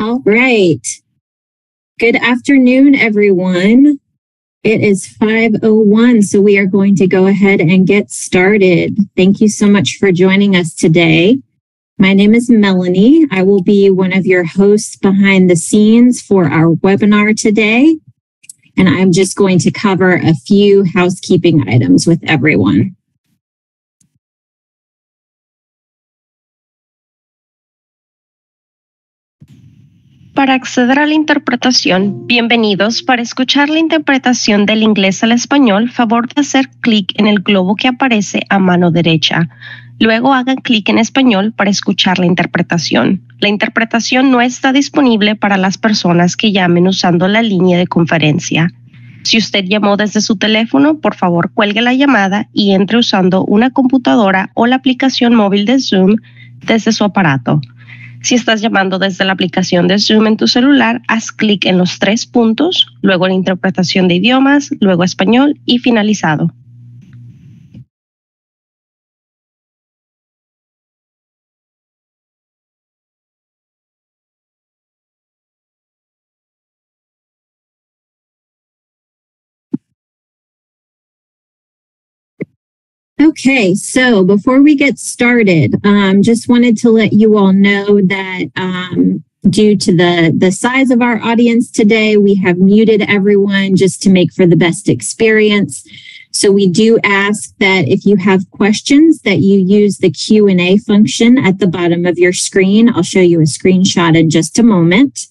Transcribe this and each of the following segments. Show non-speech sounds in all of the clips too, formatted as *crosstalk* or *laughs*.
All right. Good afternoon, everyone. It is 5.01, so we are going to go ahead and get started. Thank you so much for joining us today. My name is Melanie. I will be one of your hosts behind the scenes for our webinar today. And I'm just going to cover a few housekeeping items with everyone. Para acceder a la interpretación, bienvenidos. Para escuchar la interpretación del inglés al español, favor de hacer clic en el globo que aparece a mano derecha. Luego hagan clic en español para escuchar la interpretación. La interpretación no está disponible para las personas que llamen usando la línea de conferencia. Si usted llamó desde su teléfono, por favor cuelgue la llamada y entre usando una computadora o la aplicación móvil de Zoom desde su aparato. Si estás llamando desde la aplicación de Zoom en tu celular, haz clic en los tres puntos, luego en interpretación de idiomas, luego español y finalizado. Okay, so before we get started, um, just wanted to let you all know that um, due to the, the size of our audience today, we have muted everyone just to make for the best experience. So we do ask that if you have questions that you use the Q&A function at the bottom of your screen. I'll show you a screenshot in just a moment.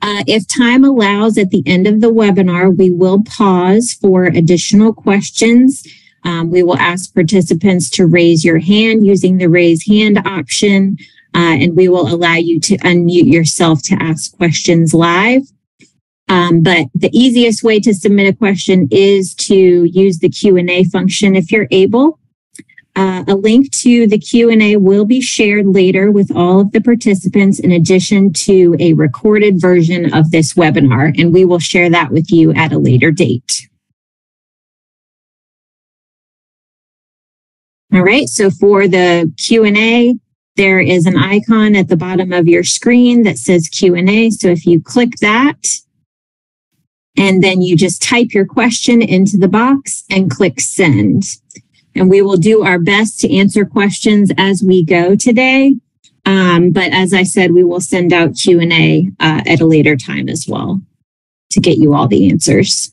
Uh, if time allows at the end of the webinar, we will pause for additional questions. Um, we will ask participants to raise your hand using the raise hand option, uh, and we will allow you to unmute yourself to ask questions live. Um, but the easiest way to submit a question is to use the Q&A function if you're able. Uh, a link to the Q&A will be shared later with all of the participants in addition to a recorded version of this webinar, and we will share that with you at a later date. All right, so for the Q&A, there is an icon at the bottom of your screen that says Q&A. So if you click that, and then you just type your question into the box and click send. And we will do our best to answer questions as we go today. Um, but as I said, we will send out Q&A uh, at a later time as well to get you all the answers.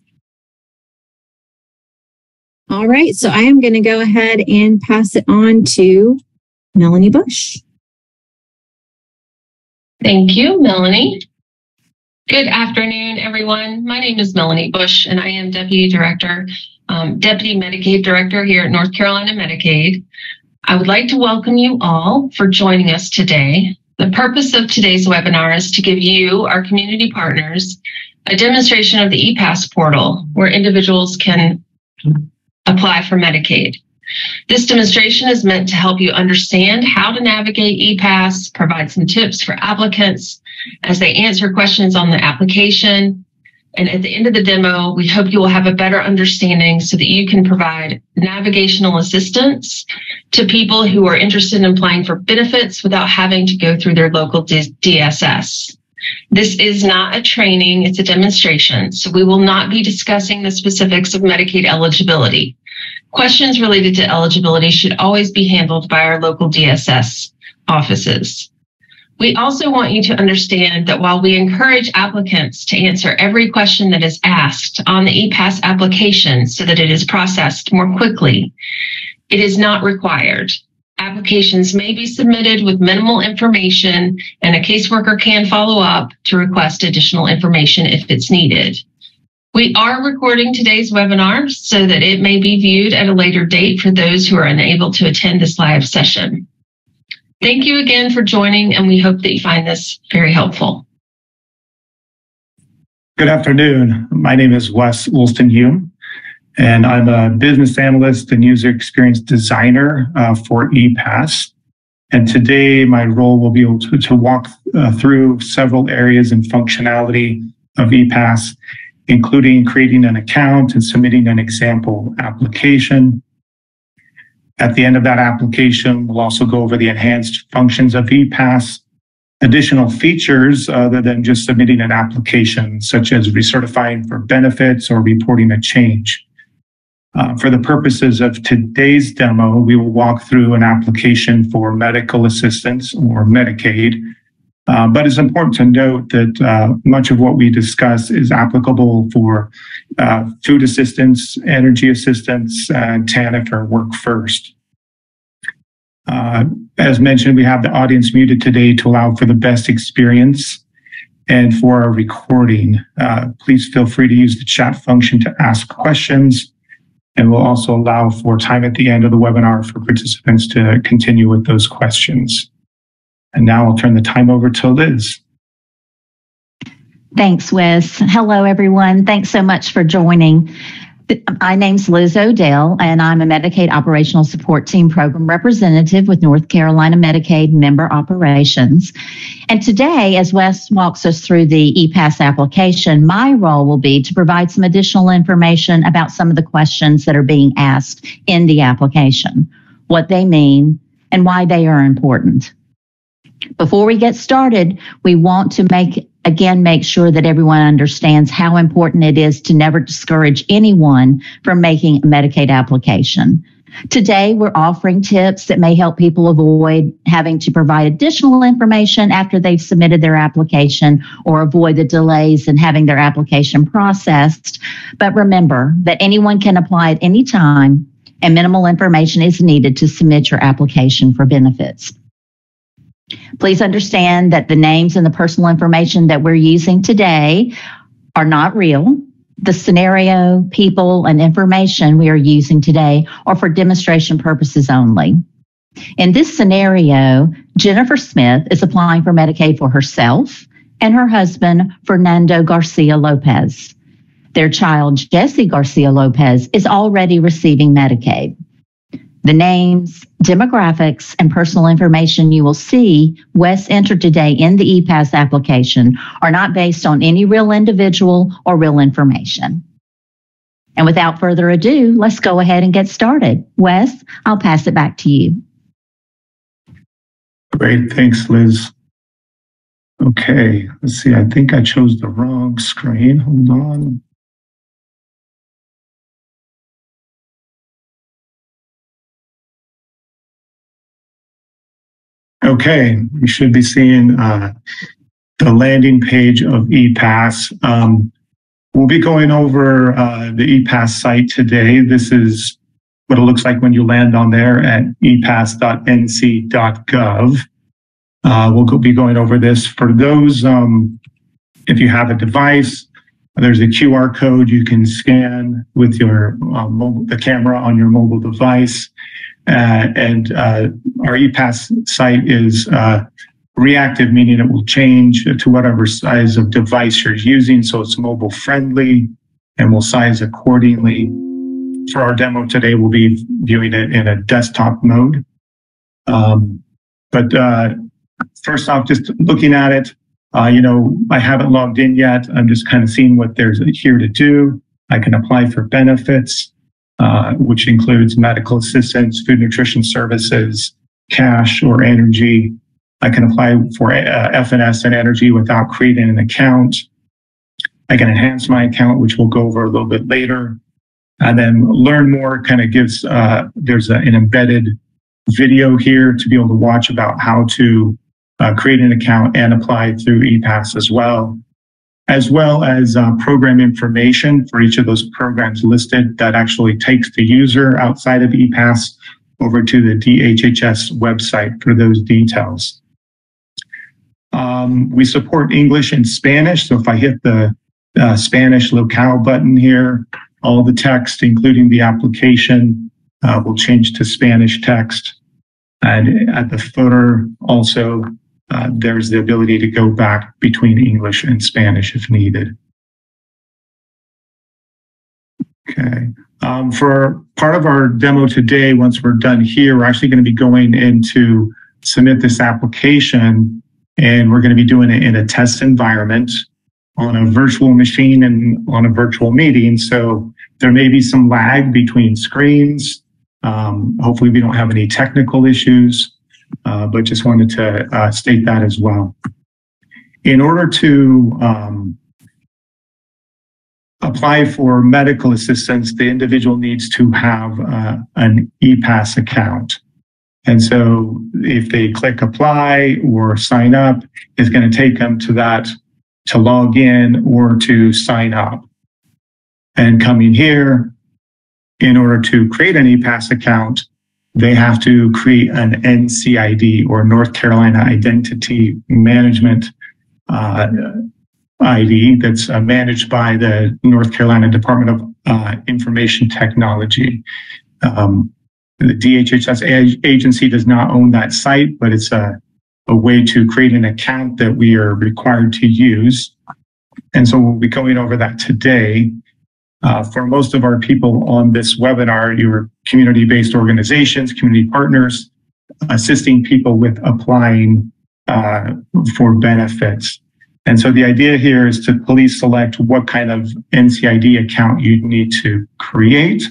All right, so I am going to go ahead and pass it on to Melanie Bush. Thank you, Melanie. Good afternoon, everyone. My name is Melanie Bush, and I am Deputy Director, um, Deputy Medicaid Director here at North Carolina Medicaid. I would like to welcome you all for joining us today. The purpose of today's webinar is to give you, our community partners, a demonstration of the ePass portal where individuals can apply for Medicaid. This demonstration is meant to help you understand how to navigate ePass, provide some tips for applicants as they answer questions on the application. And at the end of the demo, we hope you will have a better understanding so that you can provide navigational assistance to people who are interested in applying for benefits without having to go through their local DSS. This is not a training, it's a demonstration. So we will not be discussing the specifics of Medicaid eligibility. Questions related to eligibility should always be handled by our local DSS offices. We also want you to understand that while we encourage applicants to answer every question that is asked on the ePass application so that it is processed more quickly, it is not required. Applications may be submitted with minimal information and a caseworker can follow up to request additional information if it's needed. We are recording today's webinar so that it may be viewed at a later date for those who are unable to attend this live session. Thank you again for joining, and we hope that you find this very helpful. Good afternoon. My name is Wes Woolston Hume, and I'm a business analyst and user experience designer uh, for ePass. And today, my role will be able to, to walk uh, through several areas and functionality of ePass including creating an account and submitting an example application. At the end of that application, we'll also go over the enhanced functions of ePass, additional features other than just submitting an application, such as recertifying for benefits or reporting a change. Uh, for the purposes of today's demo, we will walk through an application for medical assistance or Medicaid. Uh, but it's important to note that uh, much of what we discuss is applicable for uh, food assistance, energy assistance, and TANF or Work First. Uh, as mentioned, we have the audience muted today to allow for the best experience. And for our recording, uh, please feel free to use the chat function to ask questions. And we'll also allow for time at the end of the webinar for participants to continue with those questions. And now I'll turn the time over to Liz. Thanks, Wes. Hello, everyone. Thanks so much for joining. My name's Liz Odell, and I'm a Medicaid Operational Support Team Program Representative with North Carolina Medicaid Member Operations. And today, as Wes walks us through the ePass application, my role will be to provide some additional information about some of the questions that are being asked in the application, what they mean, and why they are important. Before we get started, we want to make again make sure that everyone understands how important it is to never discourage anyone from making a Medicaid application. Today, we're offering tips that may help people avoid having to provide additional information after they've submitted their application or avoid the delays in having their application processed. But remember that anyone can apply at any time and minimal information is needed to submit your application for benefits. Please understand that the names and the personal information that we're using today are not real. The scenario, people, and information we are using today are for demonstration purposes only. In this scenario, Jennifer Smith is applying for Medicaid for herself and her husband, Fernando Garcia Lopez. Their child, Jesse Garcia Lopez, is already receiving Medicaid. The names, demographics, and personal information you will see Wes entered today in the ePass application are not based on any real individual or real information. And without further ado, let's go ahead and get started. Wes, I'll pass it back to you. Great. Thanks, Liz. Okay, let's see. I think I chose the wrong screen. Hold on. Okay, we should be seeing uh, the landing page of ePass. Um, we'll be going over uh, the ePass site today. This is what it looks like when you land on there at epass.nc.gov. Uh, we'll go, be going over this. For those, um, if you have a device, there's a QR code you can scan with your uh, mobile, the camera on your mobile device. Uh, and uh, our ePass site is uh, reactive, meaning it will change to whatever size of device you're using. So it's mobile friendly and will size accordingly. For our demo today, we'll be viewing it in a desktop mode. Um, but uh, first off, just looking at it, uh, you know, I haven't logged in yet. I'm just kind of seeing what there's here to do. I can apply for benefits. Uh, which includes medical assistance, food nutrition services, cash or energy. I can apply for uh, FNS and energy without creating an account. I can enhance my account, which we'll go over a little bit later. And then learn more kind of gives, uh, there's a, an embedded video here to be able to watch about how to uh, create an account and apply through ePass as well as well as uh, program information for each of those programs listed that actually takes the user outside of ePass over to the DHHS website for those details. Um, we support English and Spanish, so if I hit the uh, Spanish locale button here, all the text, including the application, uh, will change to Spanish text. And at the footer, also uh, there's the ability to go back between English and Spanish if needed. Okay. Um, for part of our demo today, once we're done here, we're actually going to be going in to submit this application and we're going to be doing it in a test environment on a virtual machine and on a virtual meeting. So there may be some lag between screens. Um, hopefully we don't have any technical issues uh, but just wanted to uh, state that as well. in order to um, apply for medical assistance, the individual needs to have uh, an ePass account. And so if they click apply or sign up, it's going to take them to that to log in or to sign up. And coming here, in order to create an ePass account, they have to create an NCID or North Carolina Identity Management uh, ID that's uh, managed by the North Carolina Department of uh, Information Technology. Um, the DHHS agency does not own that site, but it's a, a way to create an account that we are required to use. And so we'll be going over that today. Uh, for most of our people on this webinar, you're community-based organizations, community partners, assisting people with applying uh, for benefits. And so the idea here is to please select what kind of NCID account you need to create.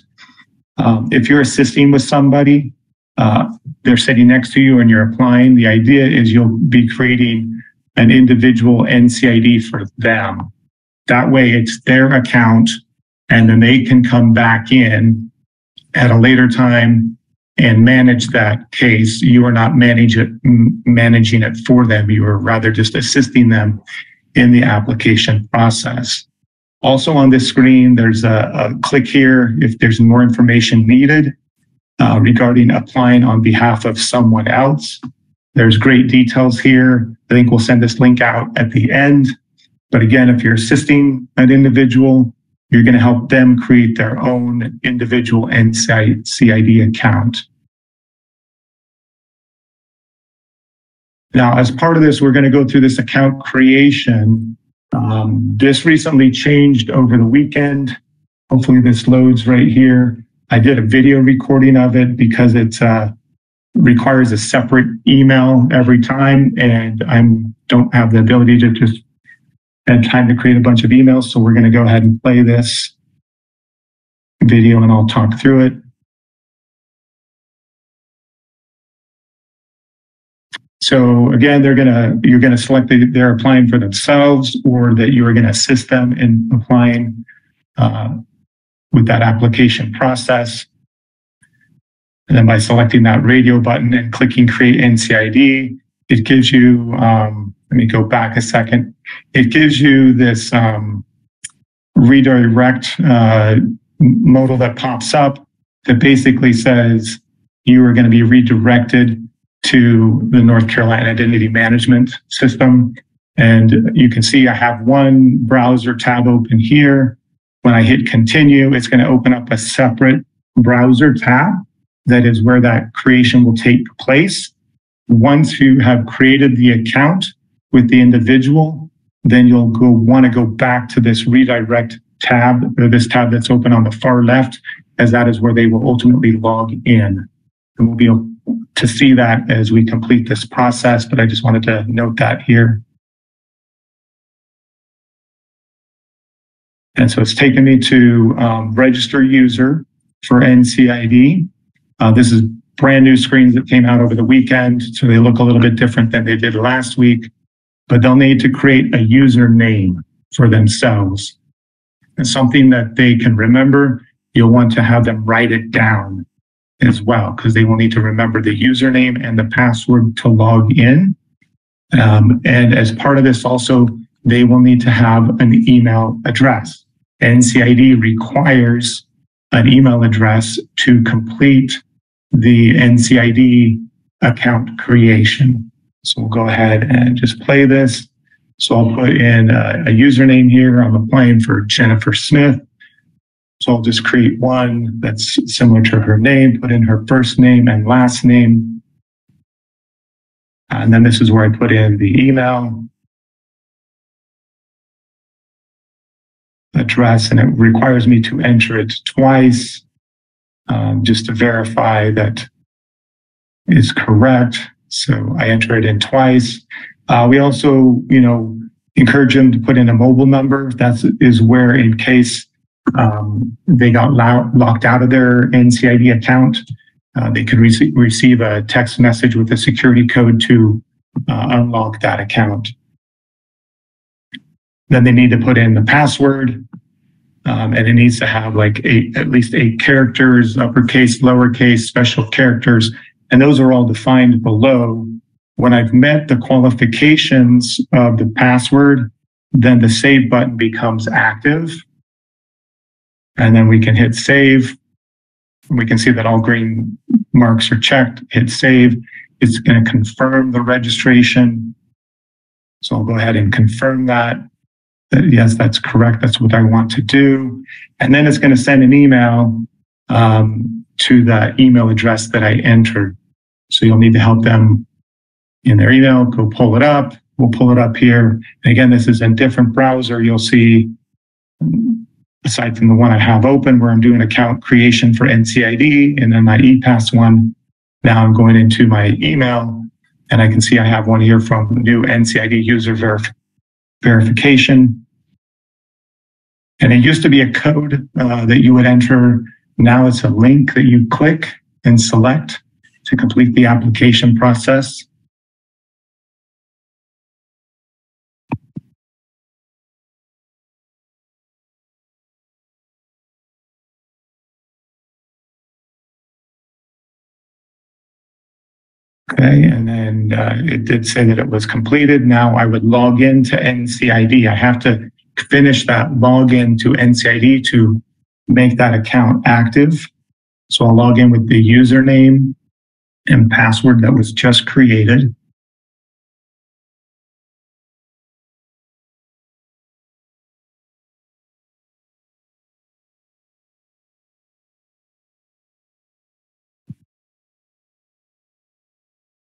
Um, if you're assisting with somebody, uh, they're sitting next to you and you're applying, the idea is you'll be creating an individual NCID for them. That way it's their account and then they can come back in at a later time and manage that case. You are not manage it, managing it for them. You are rather just assisting them in the application process. Also on this screen, there's a, a click here if there's more information needed uh, regarding applying on behalf of someone else. There's great details here. I think we'll send this link out at the end. But again, if you're assisting an individual, you're going to help them create their own individual NCID account. Now, as part of this, we're going to go through this account creation. Um, this recently changed over the weekend. Hopefully this loads right here. I did a video recording of it because it uh, requires a separate email every time and I don't have the ability to just had time to create a bunch of emails. So we're going to go ahead and play this video and I'll talk through it. So again, they're gonna you're gonna select that they're applying for themselves, or that you are going to assist them in applying uh, with that application process. And then by selecting that radio button and clicking Create NCID, it gives you. Um, let me go back a second. It gives you this um, redirect uh, modal that pops up that basically says you are going to be redirected to the North Carolina Identity Management System. And you can see I have one browser tab open here. When I hit continue, it's going to open up a separate browser tab. That is where that creation will take place. Once you have created the account with the individual, then you'll go want to go back to this redirect tab or this tab that's open on the far left, as that is where they will ultimately log in. And we'll be able to see that as we complete this process, but I just wanted to note that here. And so it's taken me to um, register user for NCID. Uh, this is brand new screens that came out over the weekend, so they look a little bit different than they did last week, but they'll need to create a username for themselves. And something that they can remember, you'll want to have them write it down as well, because they will need to remember the username and the password to log in. Um, and as part of this, also, they will need to have an email address. NCID requires an email address to complete the NCID account creation. So we'll go ahead and just play this. So I'll put in a, a username here. I'm applying for Jennifer Smith. So I'll just create one that's similar to her name, put in her first name and last name. And then this is where I put in the email address, and it requires me to enter it twice um, just to verify that is correct. So I enter it in twice. Uh, we also, you know, encourage them to put in a mobile number. That is where, in case um, they got lo- locked out of their NCID account. Uh, they could re- receive a text message with a security code to uh, unlock that account. Then they need to put in the password. Um, and it needs to have like eight, at least eight characters, uppercase, lowercase, special characters. And those are all defined below. When I've met the qualifications of the password, then the save button becomes active. And then we can hit save. We can see that all green marks are checked, hit save. It's going to confirm the registration. So I'll go ahead and confirm that. that. Yes, that's correct. That's what I want to do. And then it's going to send an email um, to the email address that I entered. So you'll need to help them in their email, go pull it up. We'll pull it up here. And again, this is a different browser. You'll see, aside from the one I have open where I'm doing account creation for NCID and then my ePass one, now I'm going into my email and I can see I have one here from new NCID user verif verification. And it used to be a code uh, that you would enter. Now it's a link that you click and select to complete the application process. Okay, and then uh, it did say that it was completed. Now I would log in to NCID. I have to finish that login to NCID to make that account active. So I'll log in with the username and password that was just created.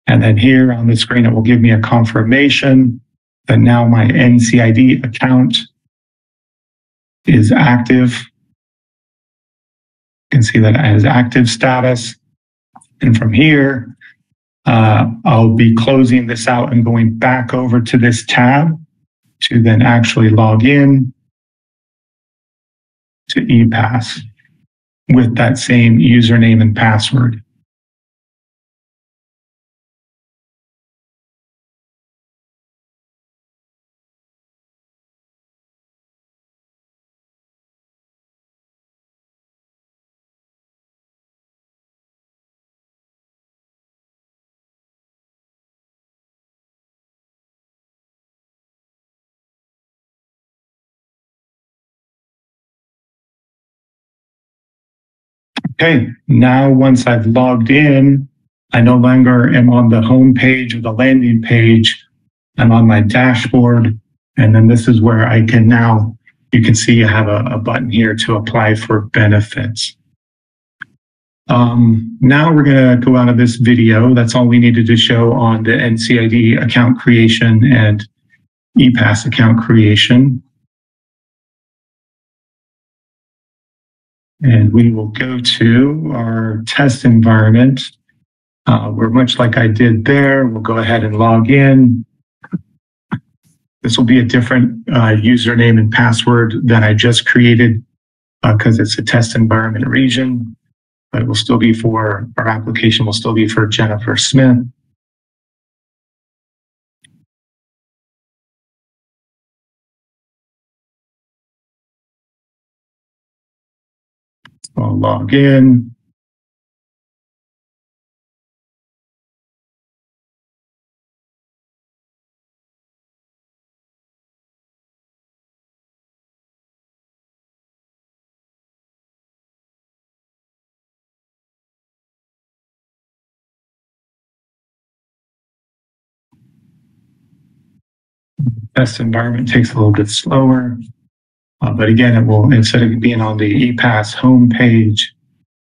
And then here on the screen, it will give me a confirmation that now my NCID account is active. You can see that it has active status. And from here, uh, I'll be closing this out and going back over to this tab to then actually log in to ePass with that same username and password. Okay, now once I've logged in, I no longer am on the home page or the landing page. I'm on my dashboard. And then this is where I can now, you can see I have a, a button here to apply for benefits. Um, now we're going to go out of this video. That's all we needed to show on the NCID account creation and ePass account creation. And we will go to our test environment. Uh, we're much like I did there. We'll go ahead and log in. This will be a different uh, username and password than I just created because uh, it's a test environment region, but it will still be for our application will still be for Jennifer Smith. I'll log in. Test environment takes a little bit slower. Uh, but again, it will, instead of being on the ePass homepage,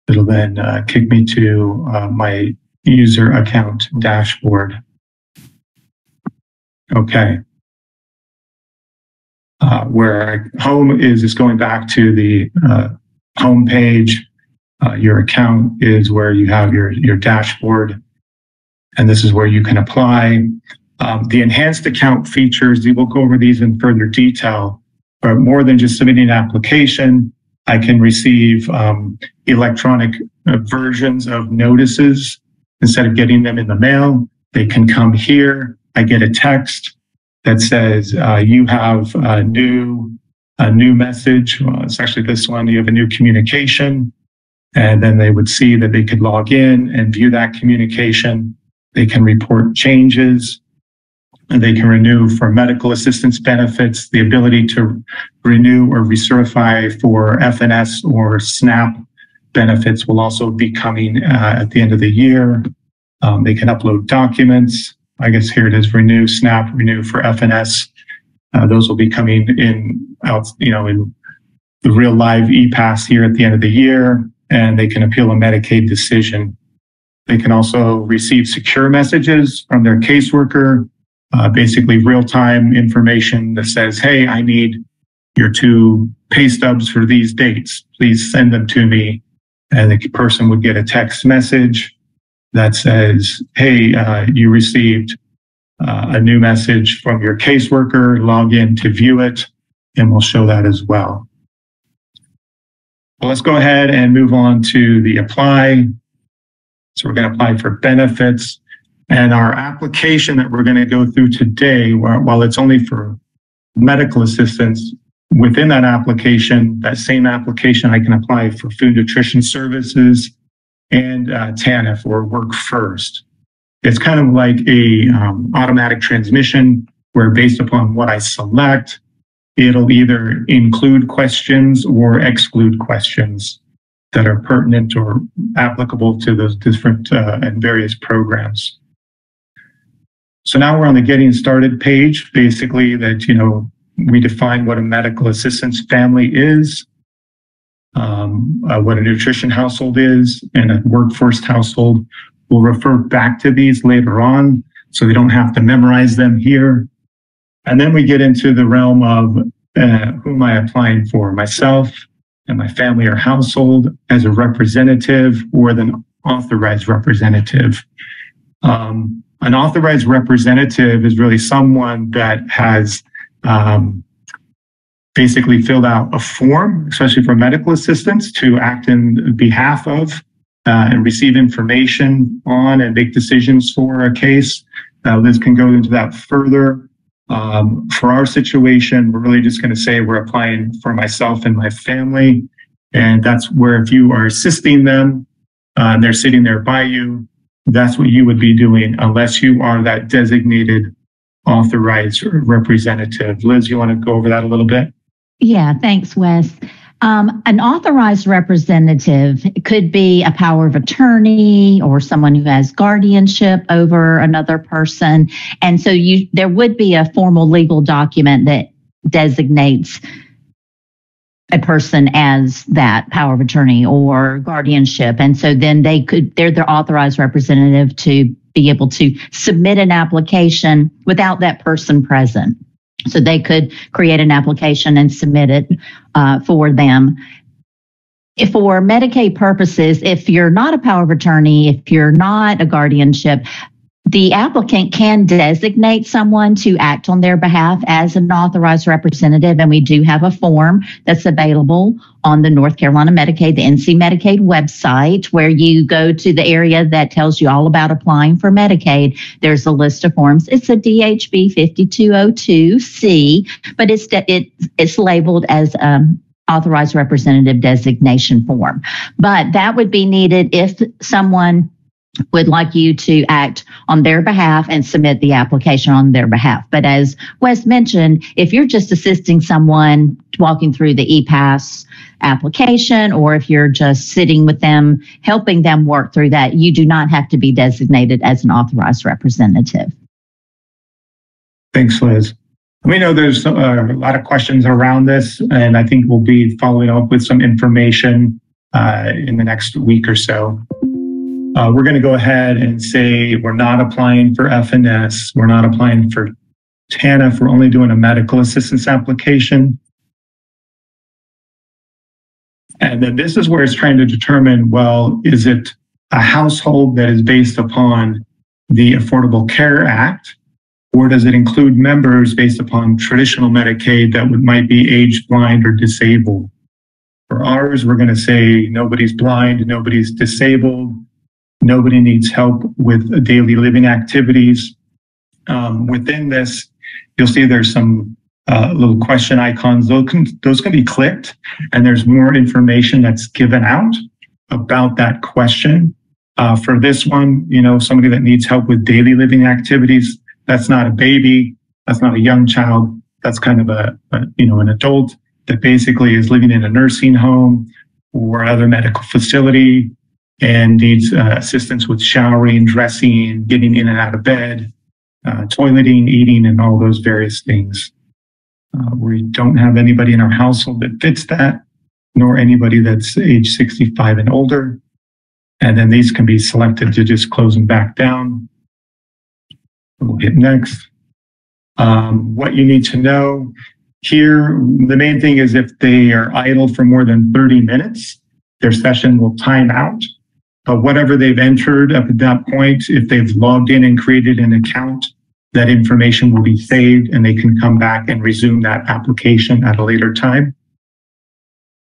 it'll then uh, kick me to uh, my user account dashboard. Okay. Uh, where home is, is going back to the uh, home page. Uh, your account is where you have your, your dashboard. And this is where you can apply. Um, the enhanced account features, we'll go over these in further detail but more than just submitting an application, I can receive um, electronic uh, versions of notices instead of getting them in the mail. They can come here. I get a text that says uh, you have a new a new message. Well, it's actually this one. You have a new communication, and then they would see that they could log in and view that communication. They can report changes. They can renew for medical assistance benefits, the ability to renew or recertify for FNS or SNAP benefits will also be coming uh, at the end of the year. Um, they can upload documents. I guess here it is renew, SNAP, renew for FNS. Uh, those will be coming in out, you know, in the real live ePass here at the end of the year, and they can appeal a Medicaid decision. They can also receive secure messages from their caseworker, uh, basically real time information that says, Hey, I need your two pay stubs for these dates. Please send them to me. And the person would get a text message that says, Hey, uh, you received uh, a new message from your caseworker, log in to view it, and we'll show that as well. well let's go ahead and move on to the apply. So we're going to apply for benefits. And our application that we're going to go through today, while it's only for medical assistance, within that application, that same application, I can apply for food nutrition services and uh, TANF or work first. It's kind of like a um, automatic transmission where based upon what I select, it'll either include questions or exclude questions that are pertinent or applicable to those different uh, and various programs. So now we're on the getting started page, basically that, you know, we define what a medical assistance family is, um, uh, what a nutrition household is, and a Work First household. We'll refer back to these later on so they don't have to memorize them here. And then we get into the realm of uh, who am I applying for? Myself and my family or household as a representative or an authorized representative. Um, an authorized representative is really someone that has um, basically filled out a form, especially for medical assistance, to act in behalf of uh, and receive information on and make decisions for a case. Uh, Liz can go into that further. Um, for our situation, we're really just going to say we're applying for myself and my family. And that's where if you are assisting them uh, and they're sitting there by you, that's what you would be doing unless you are that designated authorized representative. Liz, you want to go over that a little bit? Yeah, thanks, Wes. Um, an authorized representative could be a power of attorney or someone who has guardianship over another person. And so you there would be a formal legal document that designates a person as that power of attorney or guardianship. And so then they could they're the authorized representative to be able to submit an application without that person present. So they could create an application and submit it uh, for them. If for Medicaid purposes, if you're not a power of attorney, if you're not a guardianship, the applicant can designate someone to act on their behalf as an authorized representative, and we do have a form that's available on the North Carolina Medicaid, the NC Medicaid website, where you go to the area that tells you all about applying for Medicaid. There's a list of forms. It's a DHB 5202C, but it's it, it's labeled as um, authorized representative designation form. But that would be needed if someone would like you to act on their behalf and submit the application on their behalf. But as Wes mentioned, if you're just assisting someone walking through the ePass application, or if you're just sitting with them, helping them work through that, you do not have to be designated as an authorized representative. Thanks, Liz. We know there's uh, a lot of questions around this, and I think we'll be following up with some information uh, in the next week or so. Uh, we're going to go ahead and say we're not applying for FNS. We're not applying for TANF. We're only doing a medical assistance application. And then this is where it's trying to determine, well, is it a household that is based upon the Affordable Care Act, or does it include members based upon traditional Medicaid that would, might be age blind, or disabled? For ours, we're going to say nobody's blind, nobody's disabled, Nobody needs help with daily living activities. Um, within this, you'll see there's some uh, little question icons. Those can, those can be clicked, and there's more information that's given out about that question. Uh, for this one, you know, somebody that needs help with daily living activities, that's not a baby, that's not a young child, that's kind of a, a you know, an adult that basically is living in a nursing home or other medical facility and needs uh, assistance with showering, dressing, getting in and out of bed, uh, toileting, eating, and all those various things. Uh, we don't have anybody in our household that fits that, nor anybody that's age 65 and older. And then these can be selected to just close them back down. We'll hit next. Um, what you need to know here, the main thing is if they are idle for more than 30 minutes, their session will time out. But whatever they've entered up at that point, if they've logged in and created an account, that information will be saved and they can come back and resume that application at a later time.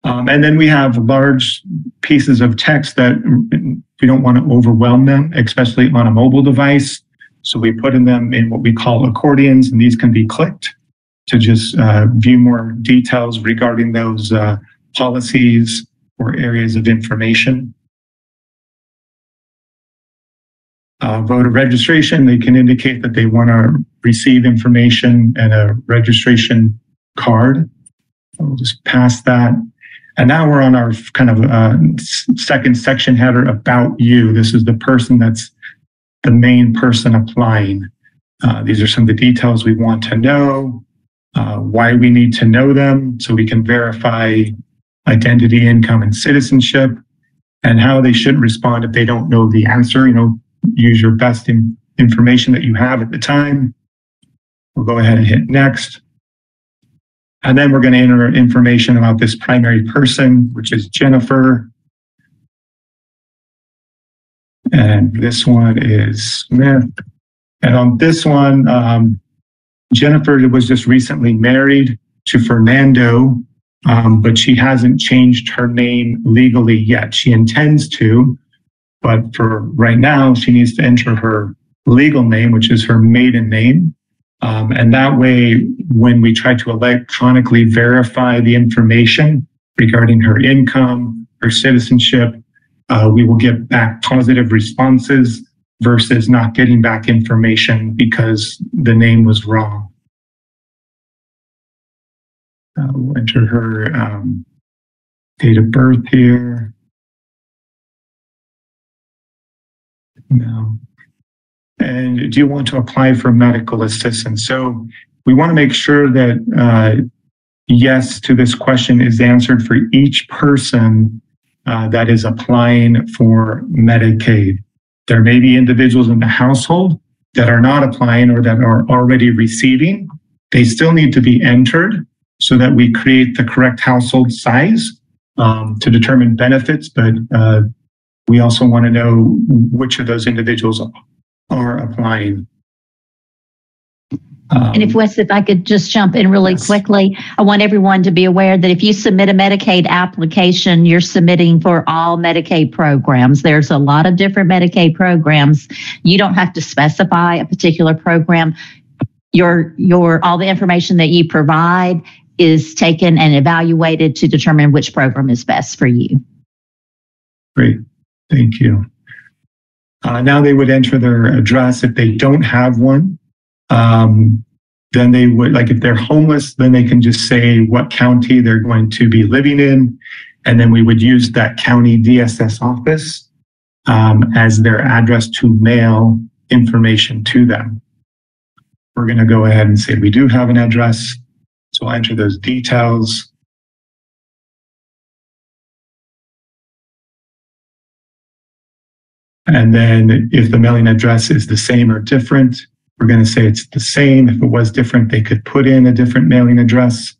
Um, and then we have large pieces of text that we don't want to overwhelm them, especially on a mobile device. So we put in them in what we call accordions, and these can be clicked to just uh, view more details regarding those uh, policies or areas of information. Uh, voter registration, they can indicate that they want to receive information and a registration card. We'll just pass that. And now we're on our kind of uh, second section header about you. This is the person that's the main person applying. Uh, these are some of the details we want to know, uh, why we need to know them so we can verify identity, income, and citizenship, and how they should respond if they don't know the answer. You know, use your best in, information that you have at the time. We'll go ahead and hit next. And then we're going to enter information about this primary person, which is Jennifer. And this one is Smith. And on this one, um, Jennifer was just recently married to Fernando, um, but she hasn't changed her name legally yet. She intends to, but for right now, she needs to enter her legal name, which is her maiden name. Um, and that way, when we try to electronically verify the information regarding her income, her citizenship, uh, we will get back positive responses versus not getting back information because the name was wrong. Uh, we'll enter her um, date of birth here. No. And do you want to apply for medical assistance? So we want to make sure that uh, yes to this question is answered for each person uh, that is applying for Medicaid. There may be individuals in the household that are not applying or that are already receiving. They still need to be entered so that we create the correct household size um, to determine benefits, but uh, we also want to know which of those individuals are applying. Um, and if Wes, if I could just jump in really yes. quickly, I want everyone to be aware that if you submit a Medicaid application, you're submitting for all Medicaid programs. There's a lot of different Medicaid programs. You don't have to specify a particular program. Your your all the information that you provide is taken and evaluated to determine which program is best for you. Great. Thank you. Uh, now they would enter their address if they don't have one. Um, then they would, like if they're homeless, then they can just say what county they're going to be living in. And then we would use that county DSS office um, as their address to mail information to them. We're going to go ahead and say we do have an address. So I'll enter those details. And then if the mailing address is the same or different, we're going to say it's the same. If it was different, they could put in a different mailing address.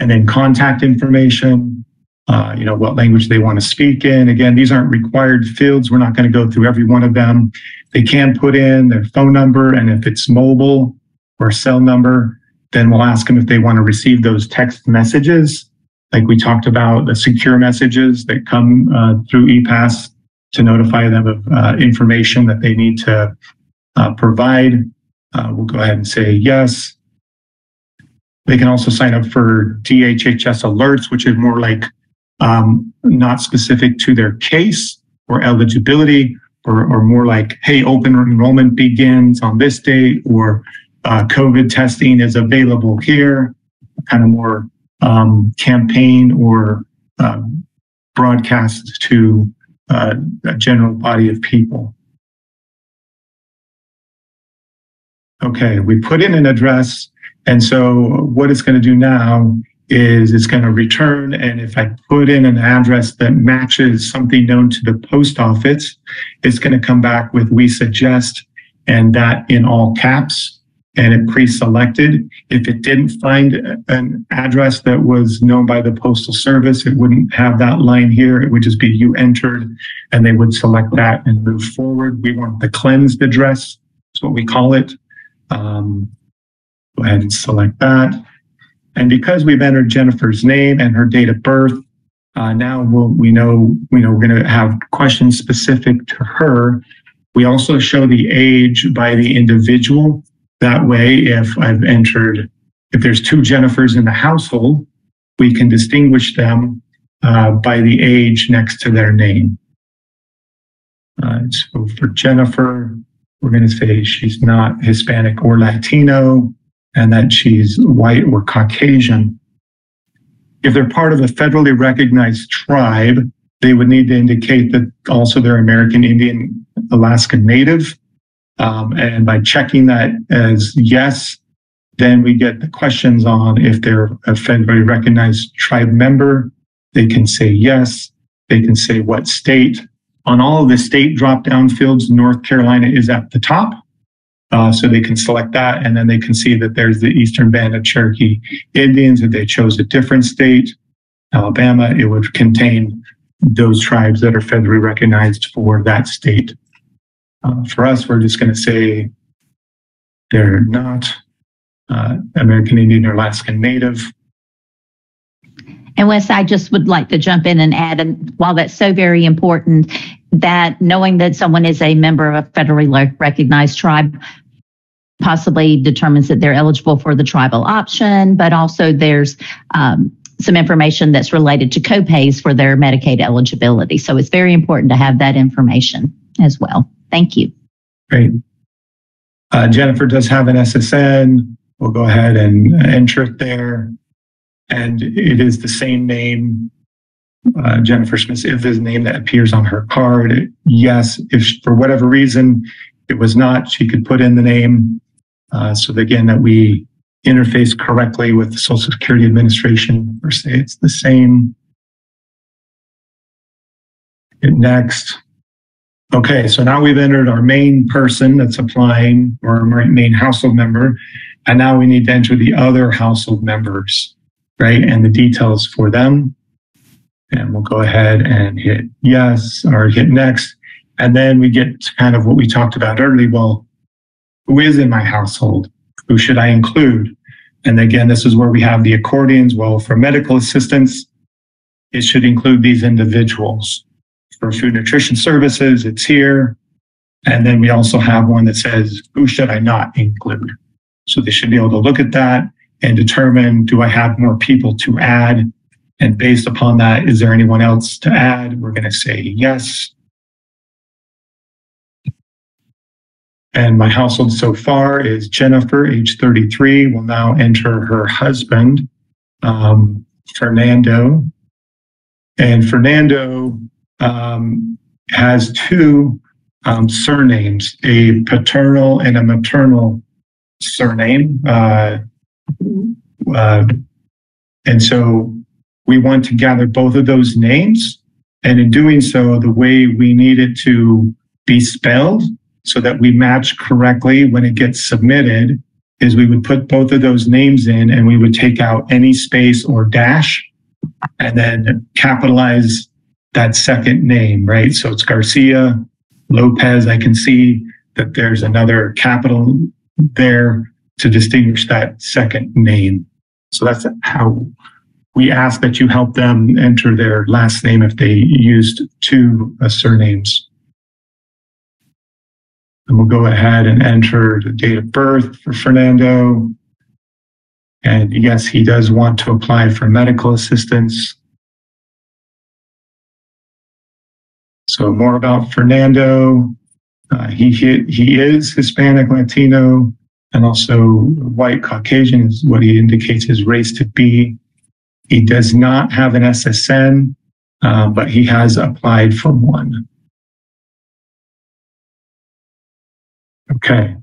And then contact information, uh, you know, what language they want to speak in. Again, these aren't required fields. We're not going to go through every one of them. They can put in their phone number, and if it's mobile or cell number, then we'll ask them if they want to receive those text messages, like we talked about, the secure messages that come uh, through ePass to notify them of uh, information that they need to uh, provide. Uh, we'll go ahead and say yes. They can also sign up for DHHS alerts, which is more like um, not specific to their case or eligibility, or, or more like, hey, open enrollment begins on this date, or uh, COVID testing is available here, kind of more um, campaign or uh, broadcast to uh, a general body of people. Okay, we put in an address. And so what it's going to do now is it's going to return. And if I put in an address that matches something known to the post office, it's going to come back with we suggest and that in all caps and it pre-selected. If it didn't find an address that was known by the postal service, it wouldn't have that line here. It would just be you entered and they would select that and move forward. We want the cleansed address. That's what we call it. Um, go ahead and select that. And because we've entered Jennifer's name and her date of birth, uh, now we'll, we know, we know we're going to have questions specific to her. We also show the age by the individual. That way, if I've entered, if there's two Jennifers in the household, we can distinguish them uh, by the age next to their name. Uh, so for Jennifer, we're going to say she's not Hispanic or Latino and that she's white or Caucasian. If they're part of a federally recognized tribe, they would need to indicate that also they're American Indian Alaska Native. Um, and by checking that as yes, then we get the questions on if they're a federally recognized tribe member. They can say yes. They can say what state. On all of the state drop down fields, North Carolina is at the top. Uh, so they can select that and then they can see that there's the Eastern Band of Cherokee Indians. If they chose a different state, Alabama, it would contain those tribes that are federally recognized for that state. Uh, for us, we're just going to say they're not uh, American Indian or Alaskan Native. And Wes, I just would like to jump in and add, and while that's so very important, that knowing that someone is a member of a federally recognized tribe possibly determines that they're eligible for the tribal option, but also there's um, some information that's related to copays for their Medicaid eligibility. So it's very important to have that information as well. Thank you. Great. Uh, Jennifer does have an SSN. We'll go ahead and enter it there. And it is the same name uh, Jennifer Smith is the name that appears on her card. Yes, if for whatever reason it was not, she could put in the name. Uh, so that, again, that we interface correctly with the Social Security Administration or say it's the same. Next. Okay, so now we've entered our main person that's applying or main household member. And now we need to enter the other household members, right? And the details for them. And we'll go ahead and hit yes or hit next. And then we get kind of what we talked about earlier. Well, who is in my household? Who should I include? And again, this is where we have the accordions. Well, for medical assistance, it should include these individuals. For food nutrition services, it's here. And then we also have one that says, who should I not include? So they should be able to look at that and determine, do I have more people to add and based upon that, is there anyone else to add? We're going to say yes. And my household so far is Jennifer, age 33, will now enter her husband, um, Fernando. And Fernando um, has two um, surnames, a paternal and a maternal surname. Uh, uh, and so we want to gather both of those names. And in doing so, the way we need it to be spelled so that we match correctly when it gets submitted is we would put both of those names in and we would take out any space or dash and then capitalize that second name, right? So it's Garcia, Lopez. I can see that there's another capital there to distinguish that second name. So that's how we ask that you help them enter their last name if they used two uh, surnames. And we'll go ahead and enter the date of birth for Fernando. And yes, he does want to apply for medical assistance. So more about Fernando. Uh, he, he he is Hispanic, Latino, and also white Caucasian is what he indicates his race to be. He does not have an SSN, uh, but he has applied for one. Okay.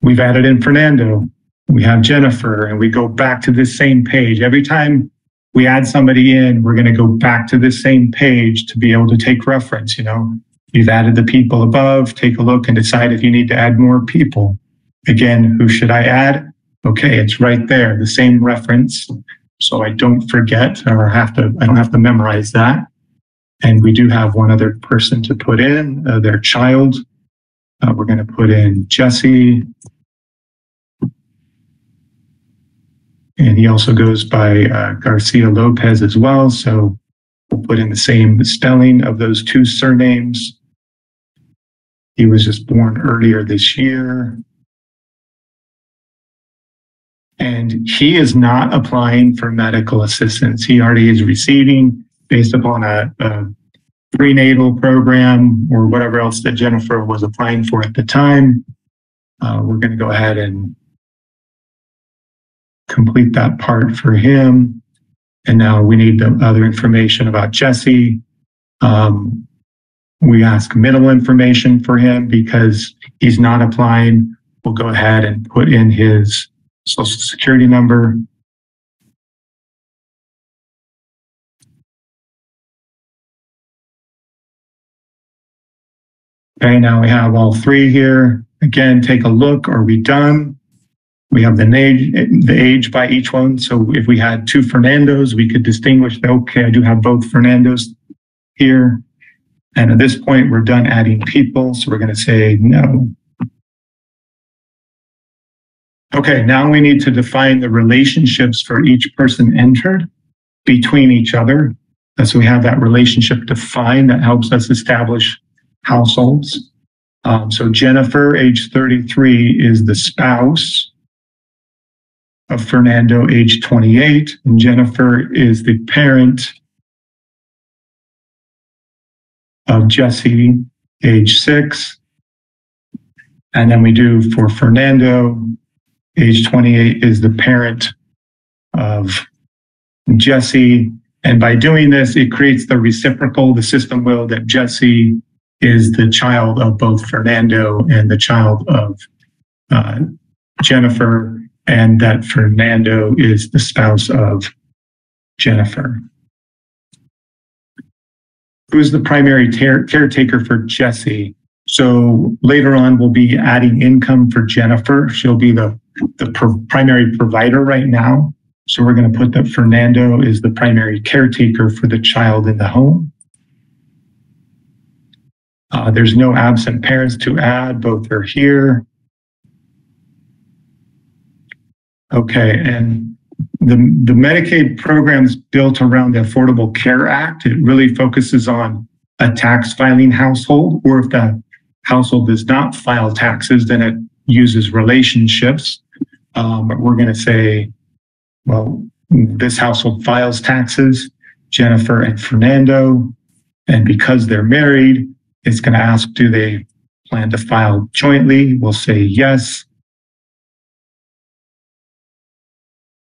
We've added in Fernando. We have Jennifer, and we go back to this same page. Every time we add somebody in, we're going to go back to the same page to be able to take reference. You know, you've added the people above, take a look and decide if you need to add more people. Again, who should I add? Okay, it's right there, the same reference. So I don't forget or have to, I don't have to memorize that. And we do have one other person to put in, uh, their child. Uh, we're going to put in Jesse. And he also goes by uh, Garcia Lopez as well. So we'll put in the same spelling of those two surnames. He was just born earlier this year. And he is not applying for medical assistance. He already is receiving based upon a, a prenatal program or whatever else that Jennifer was applying for at the time. Uh, we're going to go ahead and complete that part for him. And now we need the other information about Jesse. Um, we ask middle information for him because he's not applying. We'll go ahead and put in his social security number. Okay, now we have all three here. Again, take a look. Are we done? We have the age, the age by each one. So if we had two Fernandos, we could distinguish, okay, I do have both Fernandos here. And at this point, we're done adding people. So we're going to say no. Okay, now we need to define the relationships for each person entered between each other. So we have that relationship defined that helps us establish households. Um, so Jennifer, age 33, is the spouse of Fernando, age 28, and Jennifer is the parent of Jesse, age six. And then we do for Fernando, age 28 is the parent of Jesse. And by doing this, it creates the reciprocal, the system will that Jesse is the child of both Fernando and the child of uh, Jennifer, and that Fernando is the spouse of Jennifer. Who's the primary caretaker for Jesse? So later on, we'll be adding income for Jennifer. She'll be the, the primary provider right now. So we're going to put that Fernando is the primary caretaker for the child in the home. Uh, there's no absent parents to add, both are here. Okay, and the, the Medicaid program is built around the Affordable Care Act. It really focuses on a tax filing household, or if the household does not file taxes, then it uses relationships. Um, we're going to say, well, this household files taxes, Jennifer and Fernando, and because they're married, it's going to ask, do they plan to file jointly? We'll say yes.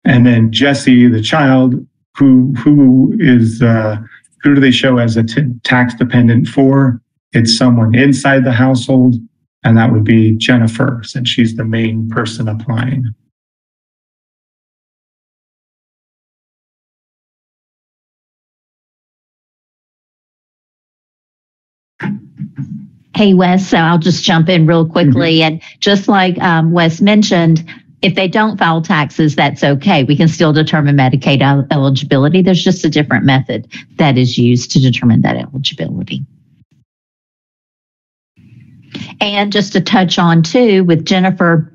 And then Jesse, the child, who who is uh, who do they show as a t- tax dependent for? It's someone inside the household, and that would be Jennifer, since she's the main person applying. Hey, Wes, so I'll just jump in real quickly. Mm-hmm. And just like um, Wes mentioned, if they don't file taxes, that's okay. We can still determine Medicaid eligibility. There's just a different method that is used to determine that eligibility. And just to touch on too, with Jennifer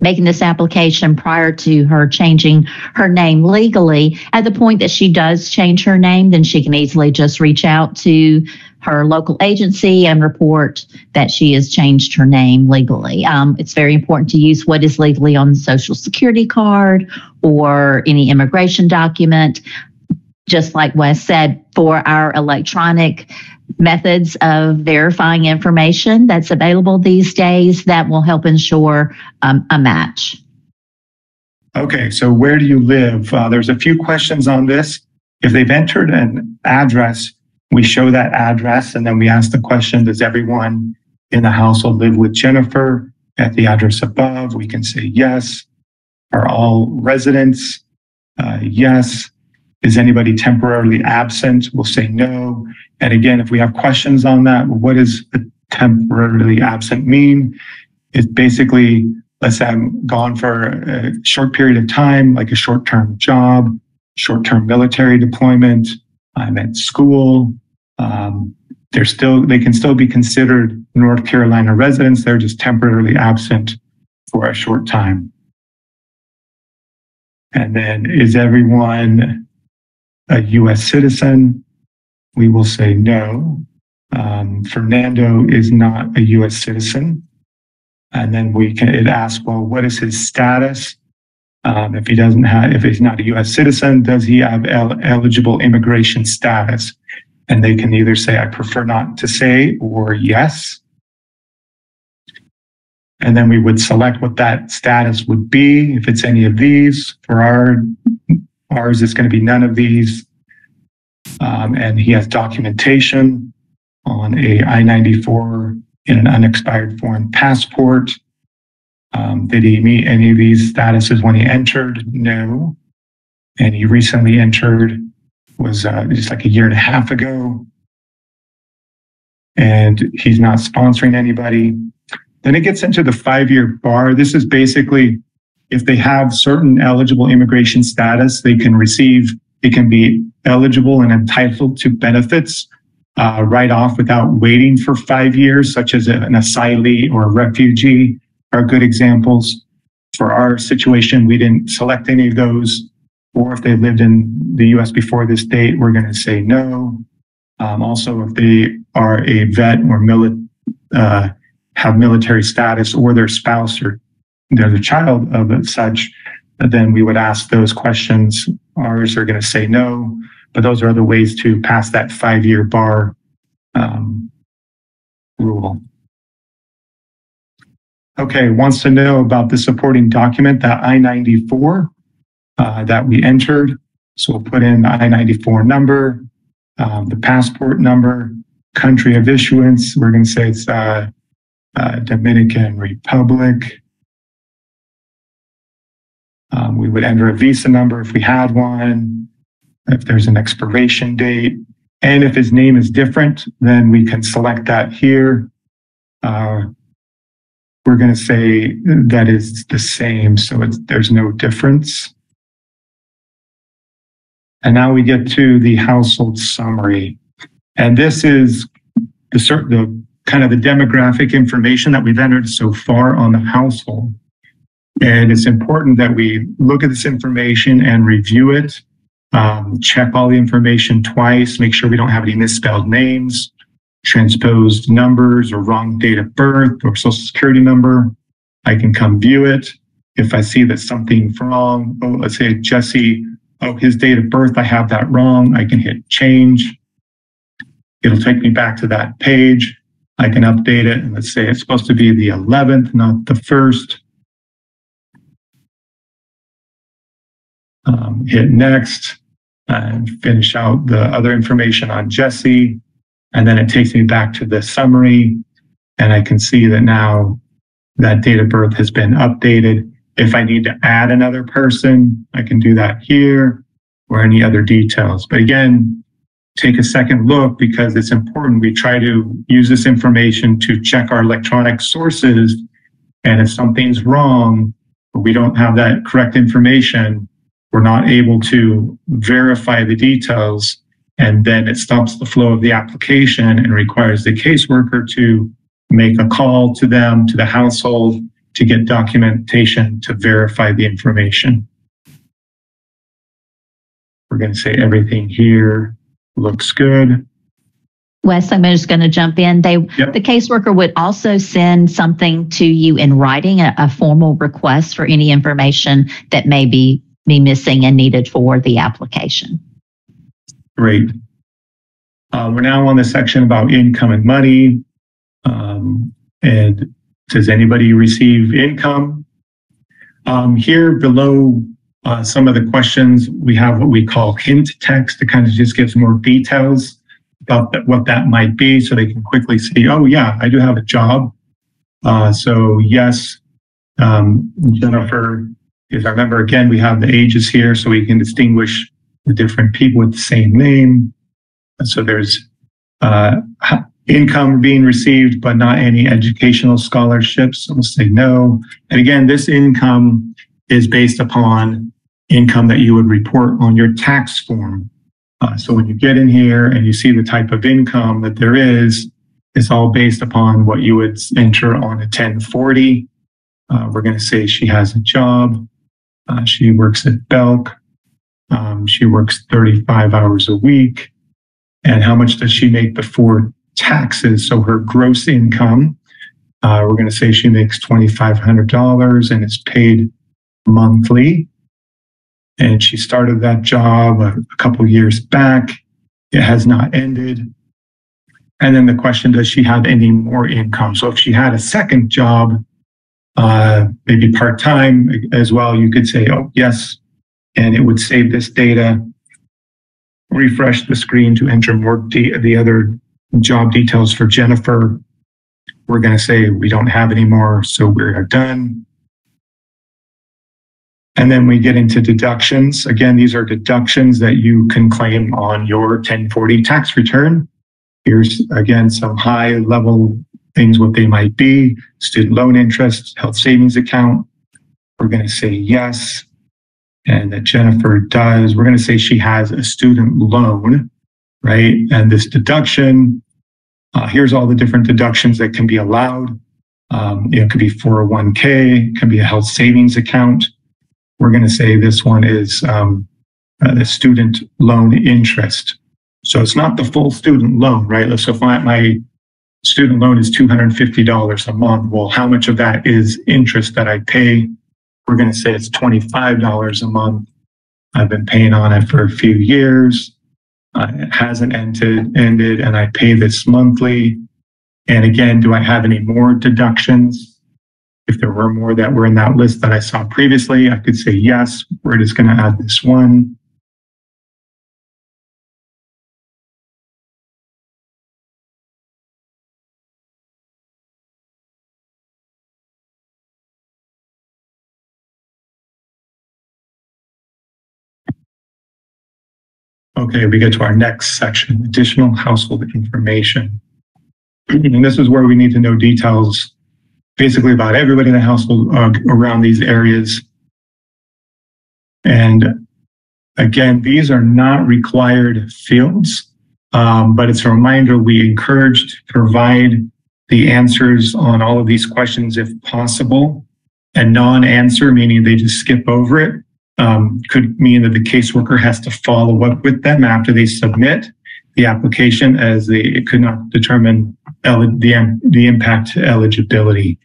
making this application prior to her changing her name legally, at the point that she does change her name, then she can easily just reach out to her local agency and report that she has changed her name legally. Um, it's very important to use what is legally on the social security card or any immigration document. Just like Wes said, for our electronic methods of verifying information that's available these days that will help ensure um, a match. Okay, so where do you live? Uh, there's a few questions on this. If they've entered an address, we show that address and then we ask the question, does everyone in the household live with Jennifer at the address above? We can say yes. Are all residents? Uh, yes. Is anybody temporarily absent? We'll say no. And again, if we have questions on that, what does temporarily absent mean? It's basically, let's say I'm gone for a short period of time, like a short term job, short term military deployment. I'm at school. Um, they're still, they can still be considered North Carolina residents. They're just temporarily absent for a short time. And then is everyone a U.S. citizen? We will say no. Um, Fernando is not a U.S. citizen. And then we can it asks, well, what is his status? Um, if he doesn't have, if he's not a U.S. citizen, does he have el- eligible immigration status? And they can either say, I prefer not to say, or yes. And then we would select what that status would be. If it's any of these, for our ours, it's going to be none of these. Um, and he has documentation on a I-94 in an unexpired foreign passport. Um, did he meet any of these statuses when he entered? No. And he recently entered was uh, just like a year and a half ago. And he's not sponsoring anybody. Then it gets into the five year bar. This is basically if they have certain eligible immigration status, they can receive, they can be eligible and entitled to benefits uh, right off without waiting for five years, such as an asylee or a refugee are good examples. For our situation, we didn't select any of those. Or if they lived in the US before this date, we're going to say no. Um, also, if they are a vet or mili- uh, have military status or their spouse or they're the child of such, then we would ask those questions. Ours are going to say no, but those are other ways to pass that five year bar um, rule. Okay, wants to know about the supporting document, that I-94 uh, that we entered. So we'll put in the I-94 number, um, the passport number, country of issuance. We're going to say it's uh, uh, Dominican Republic. Um, we would enter a visa number if we had one, if there's an expiration date. And if his name is different, then we can select that here. Uh, we're going to say that is the same, so there's no difference. And now we get to the household summary. And this is the, the kind of the demographic information that we've entered so far on the household. And it's important that we look at this information and review it, um, check all the information twice, make sure we don't have any misspelled names, transposed numbers or wrong date of birth or social security number. I can come view it. If I see that something's wrong, oh, let's say Jesse, oh, his date of birth, I have that wrong. I can hit change. It'll take me back to that page. I can update it and let's say it's supposed to be the 11th, not the 1st. Um, hit next and finish out the other information on Jesse. And then it takes me back to the summary and I can see that now that date of birth has been updated. If I need to add another person, I can do that here or any other details. But again, take a second look because it's important. We try to use this information to check our electronic sources. And if something's wrong, or we don't have that correct information, we're not able to verify the details and then it stops the flow of the application and requires the caseworker to make a call to them, to the household, to get documentation to verify the information. We're going to say everything here looks good. Wes, I'm just going to jump in. They, Yep. the caseworker would also send something to you in writing, a, a formal request for any information that may be, be missing and needed for the application. Great. Uh, we're now on the section about income and money. Um, and does anybody receive income? Um, here below uh, some of the questions, we have what we call hint text. It kind of just gives more details about what that might be so they can quickly see, oh, yeah, I do have a job. Uh, so, yes, um, Jennifer, if I remember again, we have the ages here so we can distinguish different people with the same name. So there's uh, income being received, but not any educational scholarships. So we'll say no. And again, this income is based upon income that you would report on your tax form. Uh, so when you get in here and you see the type of income that there is, it's all based upon what you would enter on a 1040. Uh, we're going to say she has a job. Uh, she works at Belk. Um, she works 35 hours a week. And how much does she make before taxes? So her gross income, uh, we're going to say she makes $2,500 and it's paid monthly. And she started that job a, a couple years back. It has not ended. And then the question, does she have any more income? So if she had a second job, uh, maybe part-time as well, you could say, oh, yes, and it would save this data, refresh the screen to enter more de- the other job details for Jennifer. We're going to say we don't have any more, so we're done. And then we get into deductions. Again, these are deductions that you can claim on your 1040 tax return. Here's again some high level things, what they might be student loan interest, health savings account. We're going to say yes and that Jennifer does, we're going to say she has a student loan, right? And this deduction, uh, here's all the different deductions that can be allowed. Um, it could be 401k, it could be a health savings account. We're going to say this one is um, uh, the student loan interest. So it's not the full student loan, right? So if my, my student loan is $250 a month, well, how much of that is interest that I pay? We're going to say it's $25 a month. I've been paying on it for a few years. Uh, it hasn't ended, ended, and I pay this monthly. And again, do I have any more deductions? If there were more that were in that list that I saw previously, I could say yes. We're just going to add this one. Okay, we get to our next section, additional household information. And this is where we need to know details basically about everybody in the household uh, around these areas. And again, these are not required fields, um, but it's a reminder we encourage to provide the answers on all of these questions if possible. And non-answer, meaning they just skip over it, um, could mean that the caseworker has to follow up with them after they submit the application as they it could not determine el- the, the impact eligibility.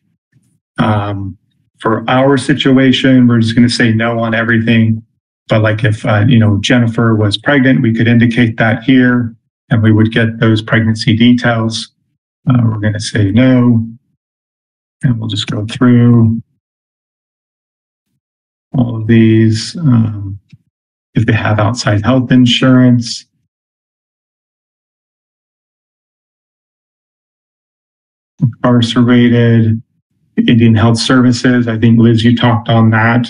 Um, for our situation, we're just going to say no on everything. But like if, uh, you know, Jennifer was pregnant, we could indicate that here and we would get those pregnancy details. Uh, we're going to say no. And we'll just go through all of these. Um, if they have outside health insurance, incarcerated, Indian Health Services. I think Liz, you talked on that.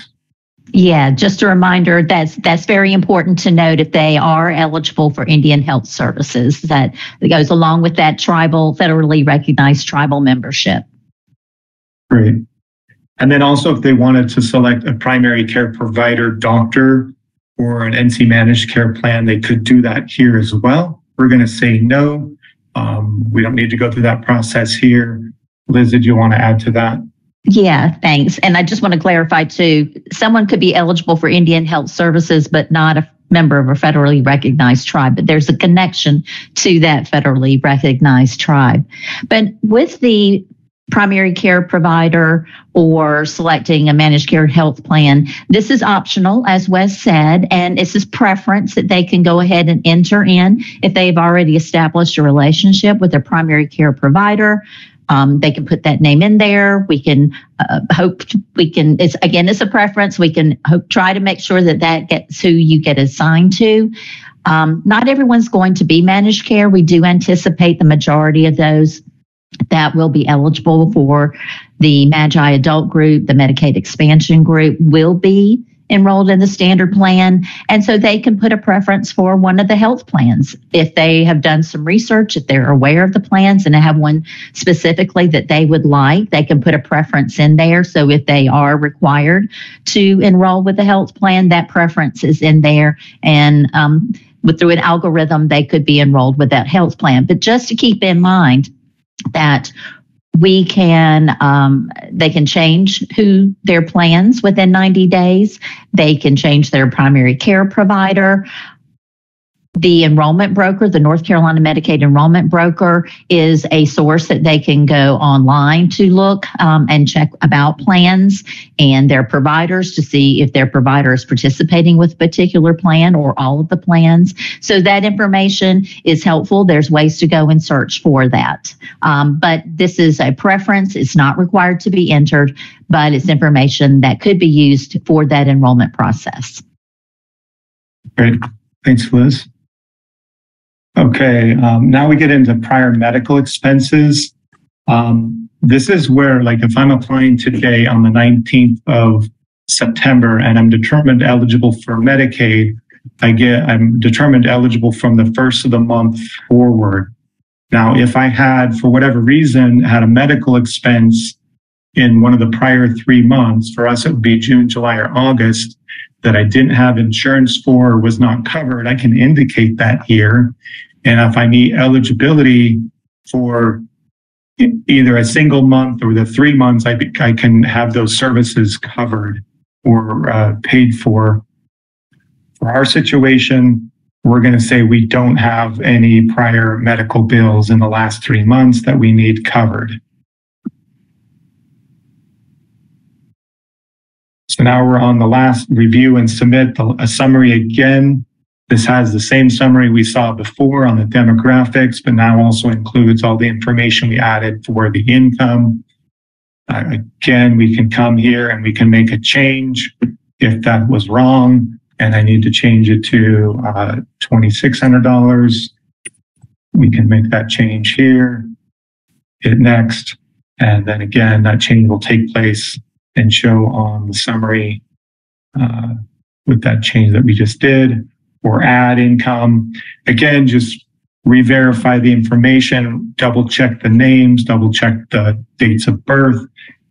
Yeah, just a reminder that's that's very important to note if they are eligible for Indian Health Services. That goes along with that tribal, federally recognized tribal membership. Great. And then also if they wanted to select a primary care provider, doctor, or an NC managed care plan, they could do that here as well. We're going to say no. Um, we don't need to go through that process here. Liz, did you want to add to that? Yeah, thanks. And I just want to clarify too, someone could be eligible for Indian Health Services, but not a member of a federally recognized tribe, but there's a connection to that federally recognized tribe. But with the primary care provider or selecting a managed care health plan. This is optional, as Wes said, and it's his preference that they can go ahead and enter in if they've already established a relationship with their primary care provider. Um, they can put that name in there. We can uh, hope we can. It's again, it's a preference. We can hope try to make sure that that gets who you get assigned to. Um, not everyone's going to be managed care. We do anticipate the majority of those that will be eligible for the Magi adult group, the Medicaid expansion group will be enrolled in the standard plan. And so they can put a preference for one of the health plans. If they have done some research, if they're aware of the plans and have one specifically that they would like, they can put a preference in there. So if they are required to enroll with the health plan, that preference is in there. And um, with, through an algorithm, they could be enrolled with that health plan. But just to keep in mind, that we can um, they can change who their plans within 90 days. They can change their primary care provider the enrollment broker, the North Carolina Medicaid enrollment broker, is a source that they can go online to look um, and check about plans and their providers to see if their provider is participating with a particular plan or all of the plans. So that information is helpful. There's ways to go and search for that. Um, but this is a preference. It's not required to be entered, but it's information that could be used for that enrollment process. Great. Thanks, Liz. Okay, um, now we get into prior medical expenses. Um, this is where, like, if I'm applying today on the 19th of September and I'm determined eligible for Medicaid, I get I'm determined eligible from the first of the month forward. Now, if I had, for whatever reason, had a medical expense in one of the prior three months, for us it would be June, July, or August, that I didn't have insurance for or was not covered, I can indicate that here. And if I need eligibility for either a single month or the three months, I, I can have those services covered or uh, paid for. For our situation, we're going to say we don't have any prior medical bills in the last three months that we need covered. So now we're on the last review and submit a summary again. This has the same summary we saw before on the demographics, but now also includes all the information we added for the income. Uh, again, we can come here and we can make a change if that was wrong and I need to change it to uh, $2,600. We can make that change here, hit next, and then again, that change will take place and show on the summary uh, with that change that we just did or add income. Again, just re-verify the information, double check the names, double check the dates of birth,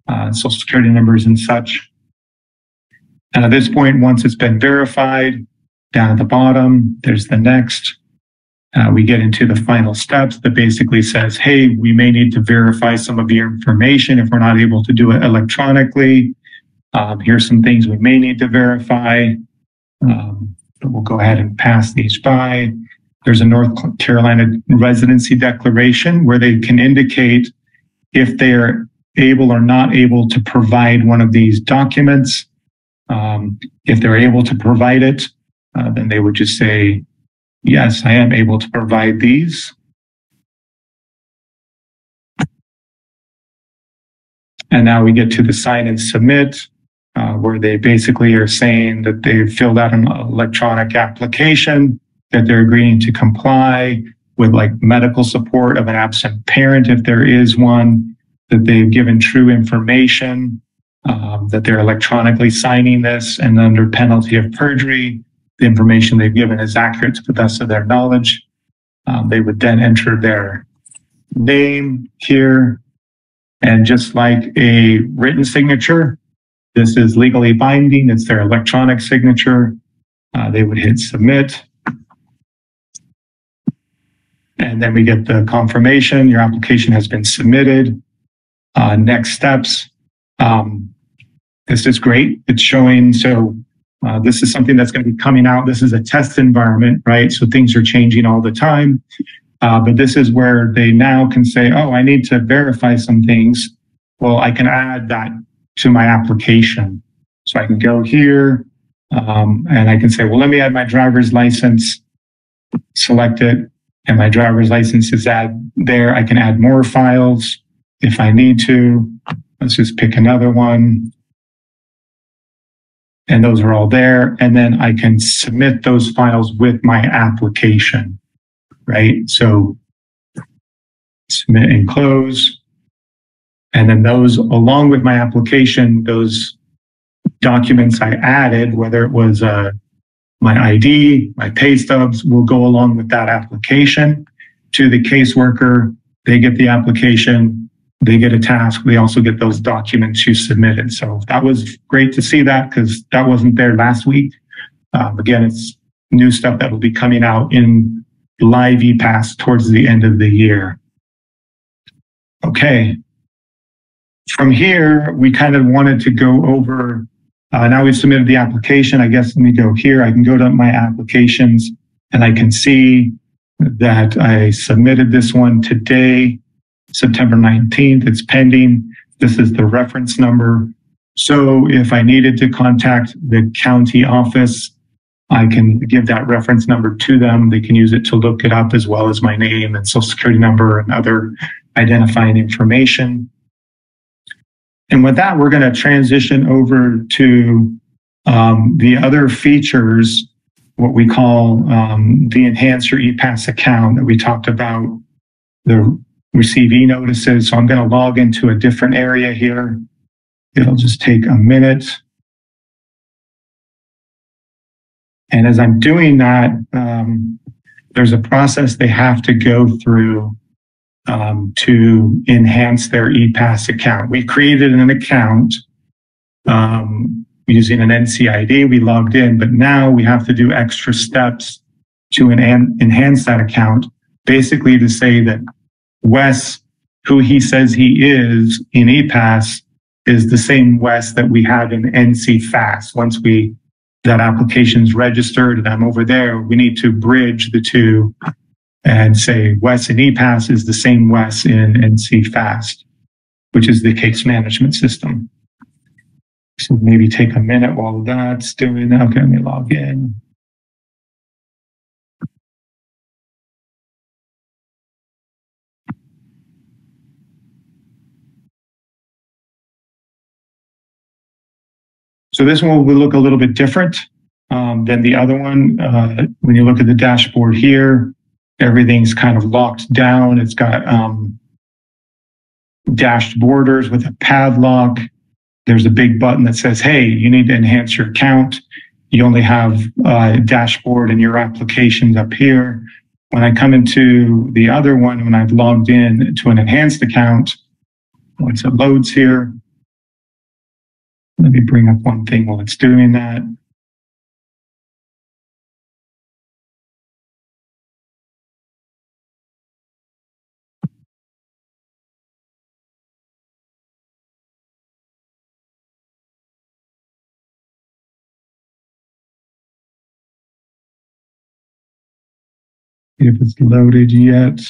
uh, social security numbers and such. And at this point, once it's been verified, down at the bottom, there's the next. Uh, we get into the final steps that basically says, hey, we may need to verify some of your information if we're not able to do it electronically. Um, here's some things we may need to verify. Um, but we'll go ahead and pass these by. There's a North Carolina residency declaration where they can indicate if they're able or not able to provide one of these documents. Um, if they're able to provide it, uh, then they would just say, Yes, I am able to provide these. And now we get to the sign and submit, uh, where they basically are saying that they've filled out an electronic application, that they're agreeing to comply with like medical support of an absent parent if there is one, that they've given true information, um, that they're electronically signing this and under penalty of perjury, the information they've given is accurate to the best of their knowledge. Um, they would then enter their name here. And just like a written signature, this is legally binding. It's their electronic signature. Uh, they would hit submit. And then we get the confirmation your application has been submitted. Uh, next steps. Um, this is great. It's showing so Uh, this is something that's going to be coming out. This is a test environment, right? So things are changing all the time. Uh, but this is where they now can say, oh, I need to verify some things. Well, I can add that to my application. So I can go here um, and I can say, well, let me add my driver's license, select it, and my driver's license is add there. I can add more files if I need to. Let's just pick another one and those are all there. And then I can submit those files with my application, right? So submit and close. And then those, along with my application, those documents I added, whether it was uh, my ID, my pay stubs, will go along with that application to the caseworker. They get the application they get a task. They also get those documents you submitted. So that was great to see that because that wasn't there last week. Um, again, it's new stuff that will be coming out in live ePass towards the end of the year. Okay. From here, we kind of wanted to go over, uh, now we've submitted the application. I guess let me go here. I can go to my applications and I can see that I submitted this one today. September 19th. It's pending. This is the reference number. So if I needed to contact the county office, I can give that reference number to them. They can use it to look it up as well as my name and social security number and other identifying information. And with that, we're going to transition over to um, the other features, what we call um, the Enhance Your ePass account that we talked about, the receive e-notices. So I'm going to log into a different area here. It'll just take a minute. And as I'm doing that, um, there's a process they have to go through um, to enhance their ePass account. We created an account um, using an NCID. We logged in, but now we have to do extra steps to en- enhance that account, basically to say that Wes, who he says he is in ePASS, is the same Wes that we have in NC Fast. Once we that application's registered and I'm over there, we need to bridge the two and say Wes in ePASS is the same Wes in NC Fast, which is the case management system. So maybe take a minute while that's doing that. Okay, let me log in. So this one will look a little bit different um, than the other one. Uh, when you look at the dashboard here, everything's kind of locked down. It's got um, dashed borders with a padlock. There's a big button that says, hey, you need to enhance your account. You only have a dashboard and your applications up here. When I come into the other one, when I've logged in to an enhanced account, once it loads here, let me bring up one thing while it's doing that. if it's loaded yet.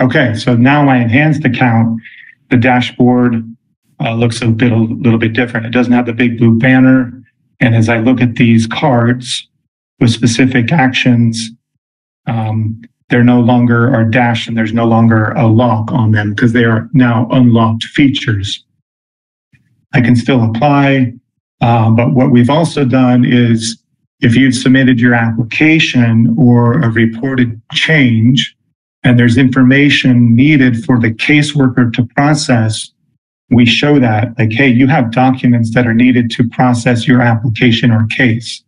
Okay, so now my enhanced account, the dashboard uh, looks a bit a little bit different. It doesn't have the big blue banner. And as I look at these cards with specific actions, um, they're no longer are dashed and there's no longer a lock on them because they are now unlocked features. I can still apply, uh, but what we've also done is if you've submitted your application or a reported change and there's information needed for the caseworker to process, we show that like, hey, you have documents that are needed to process your application or case.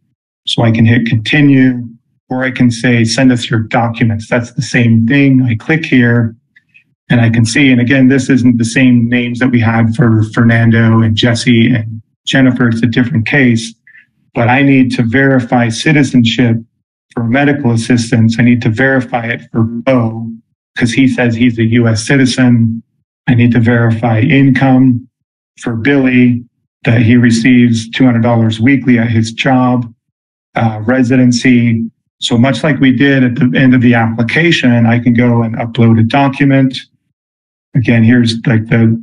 So I can hit continue, or I can say, send us your documents. That's the same thing. I click here and I can see, and again, this isn't the same names that we had for Fernando and Jesse and Jennifer. It's a different case, but I need to verify citizenship for medical assistance. I need to verify it for Bo because he says he's a US citizen. I need to verify income for Billy that he receives $200 weekly at his job. uh, residency. So much like we did at the end of the application, I can go and upload a document. Again, here's like the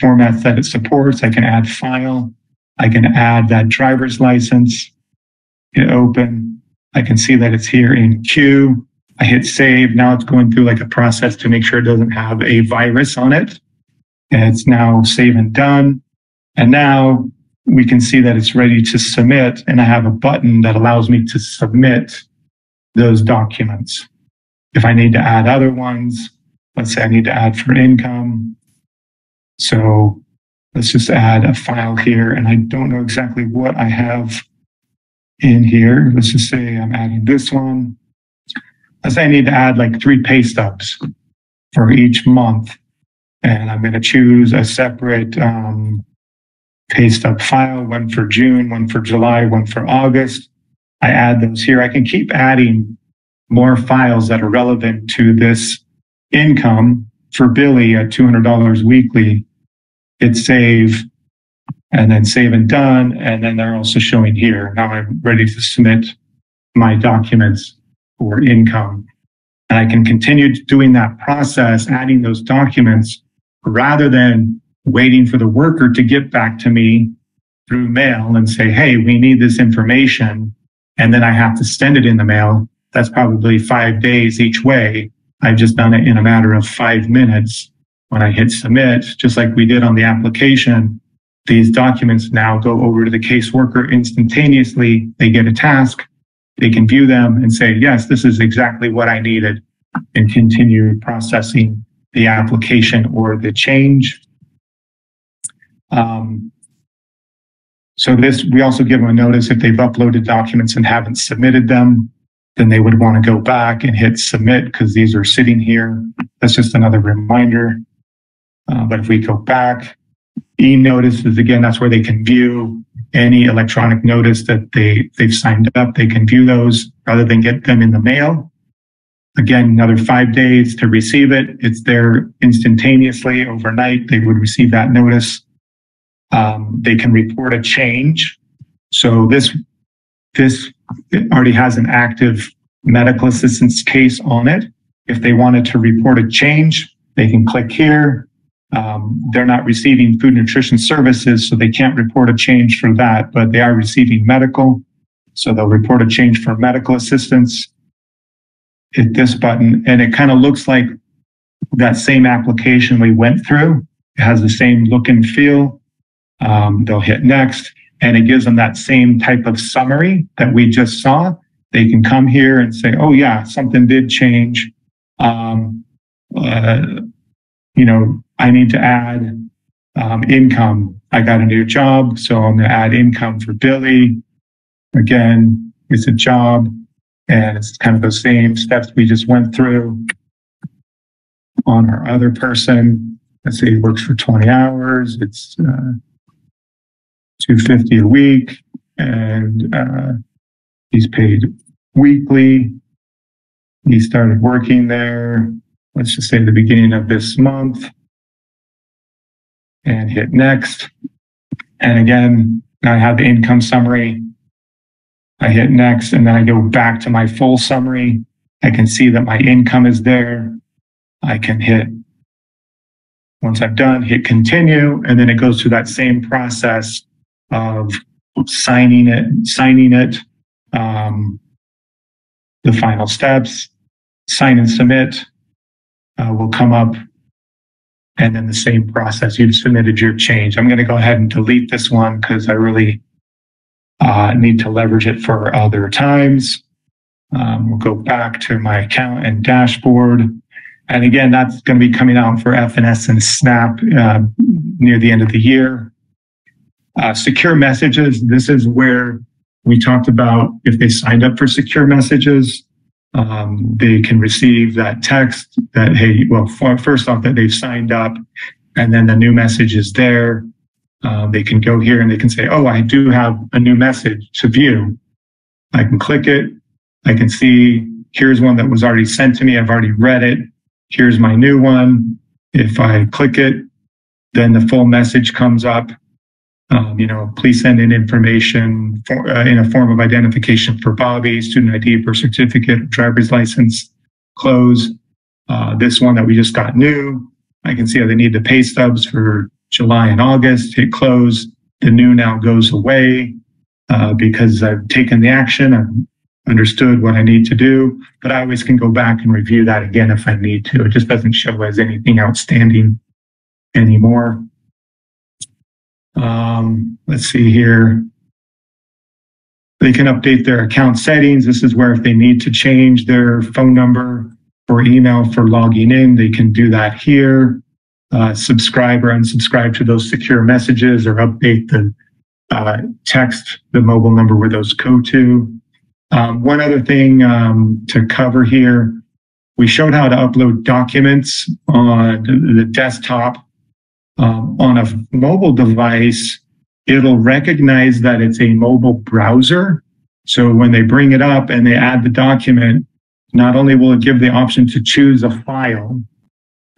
formats that it supports. I can add file. I can add that driver's license. Hit open. I can see that it's here in queue. I hit save. Now it's going through like a process to make sure it doesn't have a virus on it. And it's now save and done. And now we can see that it's ready to submit. And I have a button that allows me to submit those documents. If I need to add other ones, let's say I need to add for income. So let's just add a file here. And I don't know exactly what I have in here. Let's just say I'm adding this one. Let's say I need to add like three pay stubs for each month. And I'm going to choose a separate um, pay stub file, one for June, one for July, one for August. I add those here. I can keep adding more files that are relevant to this income for Billy at $200 weekly. Hit save and then save and done. And then they're also showing here. Now I'm ready to submit my documents for income. And I can continue doing that process, adding those documents rather than waiting for the worker to get back to me through mail and say, Hey, we need this information. And then I have to send it in the mail. That's probably five days each way. I've just done it in a matter of five minutes. When I hit submit, just like we did on the application, these documents now go over to the caseworker instantaneously. They get a task. They can view them and say, yes, this is exactly what I needed and continue processing the application or the change um, so this, we also give them a notice if they've uploaded documents and haven't submitted them, then they would want to go back and hit submit because these are sitting here. That's just another reminder. Uh, but if we go back, e-notices, again, that's where they can view any electronic notice that they, they've signed up. They can view those rather than get them in the mail. Again, another five days to receive it. It's there instantaneously overnight. They would receive that notice. Um, they can report a change. So this this already has an active medical assistance case on it. If they wanted to report a change, they can click here. Um, they're not receiving food nutrition services, so they can't report a change for that, but they are receiving medical. So they'll report a change for medical assistance. Hit this button, and it kind of looks like that same application we went through. It has the same look and feel. Um, they'll hit next, and it gives them that same type of summary that we just saw. They can come here and say, "Oh yeah, something did change." Um, uh, you know, I need to add um, income. I got a new job, so I'm going to add income for Billy. Again, it's a job, and it's kind of the same steps we just went through on our other person. Let's say he works for 20 hours. It's uh, 250 a week and uh, he's paid weekly. He started working there, let's just say the beginning of this month and hit next. And again, I have the income summary. I hit next and then I go back to my full summary. I can see that my income is there. I can hit, once I'm done, hit continue. And then it goes through that same process of signing it, signing it, um, the final steps, sign and submit uh, will come up. And then the same process, you've submitted your change. I'm going to go ahead and delete this one because I really uh, need to leverage it for other times. Um, we'll go back to my account and dashboard. And again, that's going to be coming out for FNS and SNAP uh, near the end of the year. Uh, secure messages, this is where we talked about if they signed up for secure messages, um, they can receive that text that, hey, well, for, first off, that they've signed up, and then the new message is there. Uh, they can go here and they can say, oh, I do have a new message to view. I can click it. I can see here's one that was already sent to me. I've already read it. Here's my new one. If I click it, then the full message comes up Um, you know, please send in information for, uh, in a form of identification for Bobby, student ID, birth certificate, driver's license, close. Uh, this one that we just got new, I can see how they need the pay stubs for July and August, hit close. The new now goes away uh, because I've taken the action. I've understood what I need to do, but I always can go back and review that again if I need to. It just doesn't show as anything outstanding anymore. Um, let's see here. They can update their account settings. This is where if they need to change their phone number or email for logging in, they can do that here. Uh, subscribe or unsubscribe to those secure messages or update the uh, text, the mobile number where those go to. Um, one other thing um, to cover here, we showed how to upload documents on the desktop. Um, on a mobile device, it'll recognize that it's a mobile browser. So when they bring it up and they add the document, not only will it give the option to choose a file,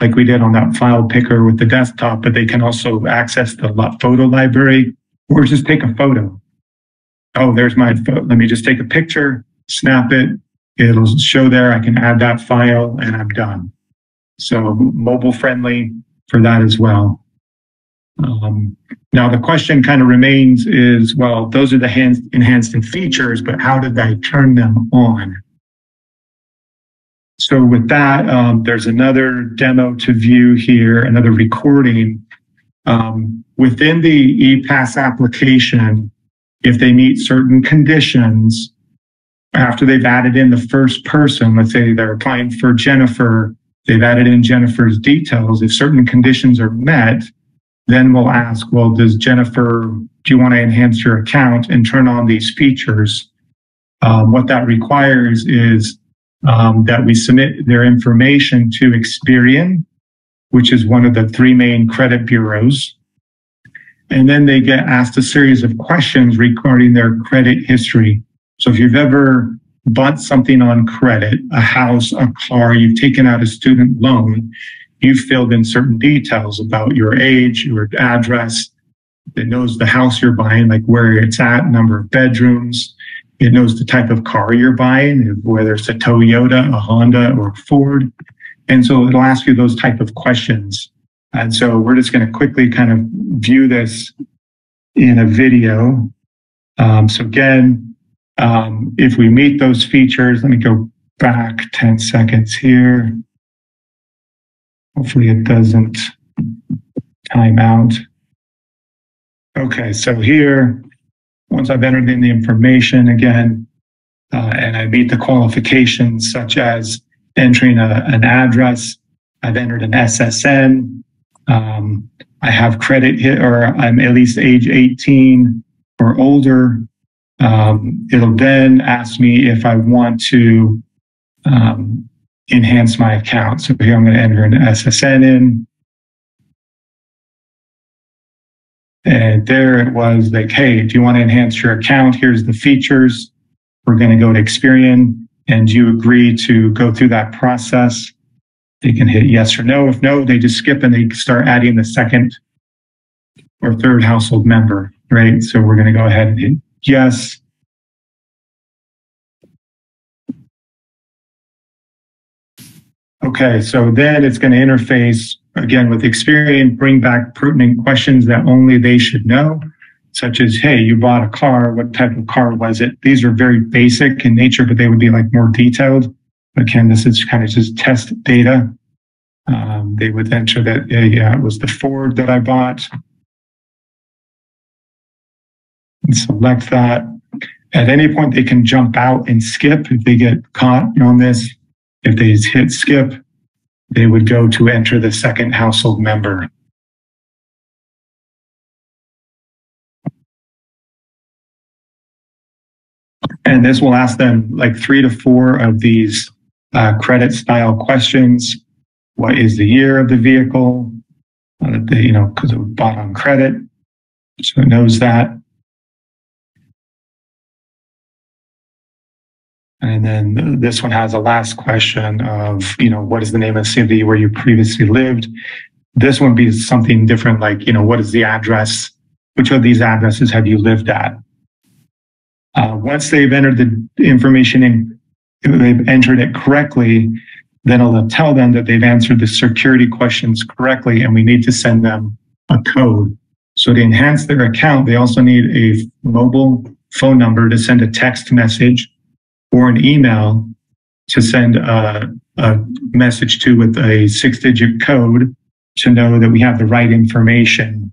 like we did on that file picker with the desktop, but they can also access the photo library or just take a photo oh, there's my, photo. let me just take a picture, snap it. It'll show there. I can add that file and I'm done. So mobile friendly for that as well. Um, now the question kind of remains is, well, those are the hands enhanced features, but how did I turn them on? So with that, um, there's another demo to view here, another recording. Um, within the ePASS application, if they meet certain conditions after they've added in the first person, let's say they're applying for Jennifer, they've added in Jennifer's details. If certain conditions are met, then we'll ask, well, does Jennifer, do you want to enhance your account and turn on these features? Um, what that requires is um, that we submit their information to Experian, which is one of the three main credit bureaus. And then they get asked a series of questions regarding their credit history. So if you've ever bought something on credit, a house, a car, you've taken out a student loan, you've filled in certain details about your age, your address. It knows the house you're buying, like where it's at, number of bedrooms. It knows the type of car you're buying, whether it's a Toyota, a Honda, or a Ford. And so it'll ask you those type of questions. And so we're just going to quickly kind of view this in a video. Um, so again, um, if we meet those features, let me go back 10 seconds here. Hopefully it doesn't time out. Okay, so here, once I've entered in the information again, uh, and I meet the qualifications such as entering a, an address, I've entered an SSN, um, I have credit hit or I'm at least age 18 or older. Um, it'll then ask me if I want to um, enhance my account. So here I'm going to enter an SSN in. And there it was like, hey, do you want to enhance your account? Here's the features. We're going to go to Experian. And you agree to go through that process? They can hit yes or no. If no, they just skip and they start adding the second or third household member, right? So we're going to go ahead and hit yes. Okay, so then it's going to interface again with Experian, bring back pertinent questions that only they should know, such as, hey, you bought a car. What type of car was it? These are very basic in nature, but they would be like more detailed. Again, this is kind of just test data. Um, they would enter that, yeah, yeah, it was the Ford that I bought. And select that. At any point, they can jump out and skip if they get caught on this. If they hit skip, they would go to enter the second household member. And this will ask them like three to four of these uh, credit style questions. What is the year of the vehicle? Uh, you know, because it was bought on credit. So it knows that. And then this one has a last question of, you know, what is the name of the city where you previously lived? This one be something different, like, you know, what is the address which of these addresses have you lived at? Uh, once they've entered the information in, they've entered it correctly, then it'll tell them that they've answered the security questions correctly and we need to send them a code. So to enhance their account, they also need a mobile phone number to send a text message or an email to send a, a message to with a six digit code to know that we have the right information.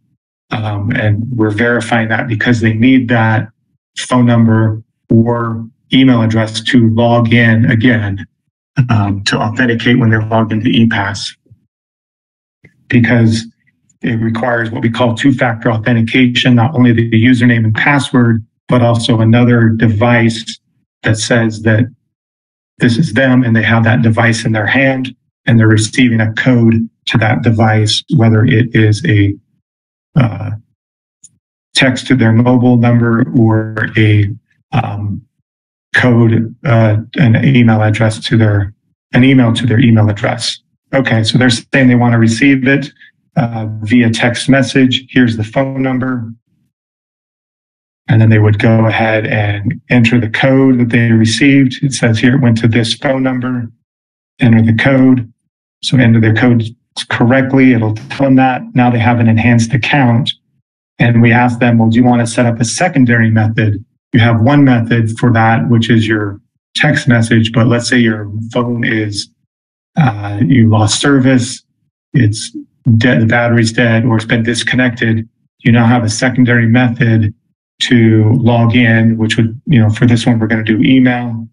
Um, and we're verifying that because they need that phone number or email address to log in again um, to authenticate when they're logged into ePASS. Because it requires what we call two factor authentication, not only the username and password, but also another device that says that this is them and they have that device in their hand and they're receiving a code to that device, whether it is a uh, text to their mobile number or a um, code, uh, an email address to their, an email to their email address. Okay, so they're saying they want to receive it uh, via text message. Here's the phone number. And then they would go ahead and enter the code that they received. It says here it went to this phone number, enter the code. So enter their code correctly. It'll tell them that. Now they have an enhanced account. And we ask them, well, do you want to set up a secondary method? You have one method for that, which is your text message. But let's say your phone is, uh, you lost service. It's dead, the battery's dead, or it's been disconnected. You now have a secondary method to log in, which would, you know, for this one, we're going to do email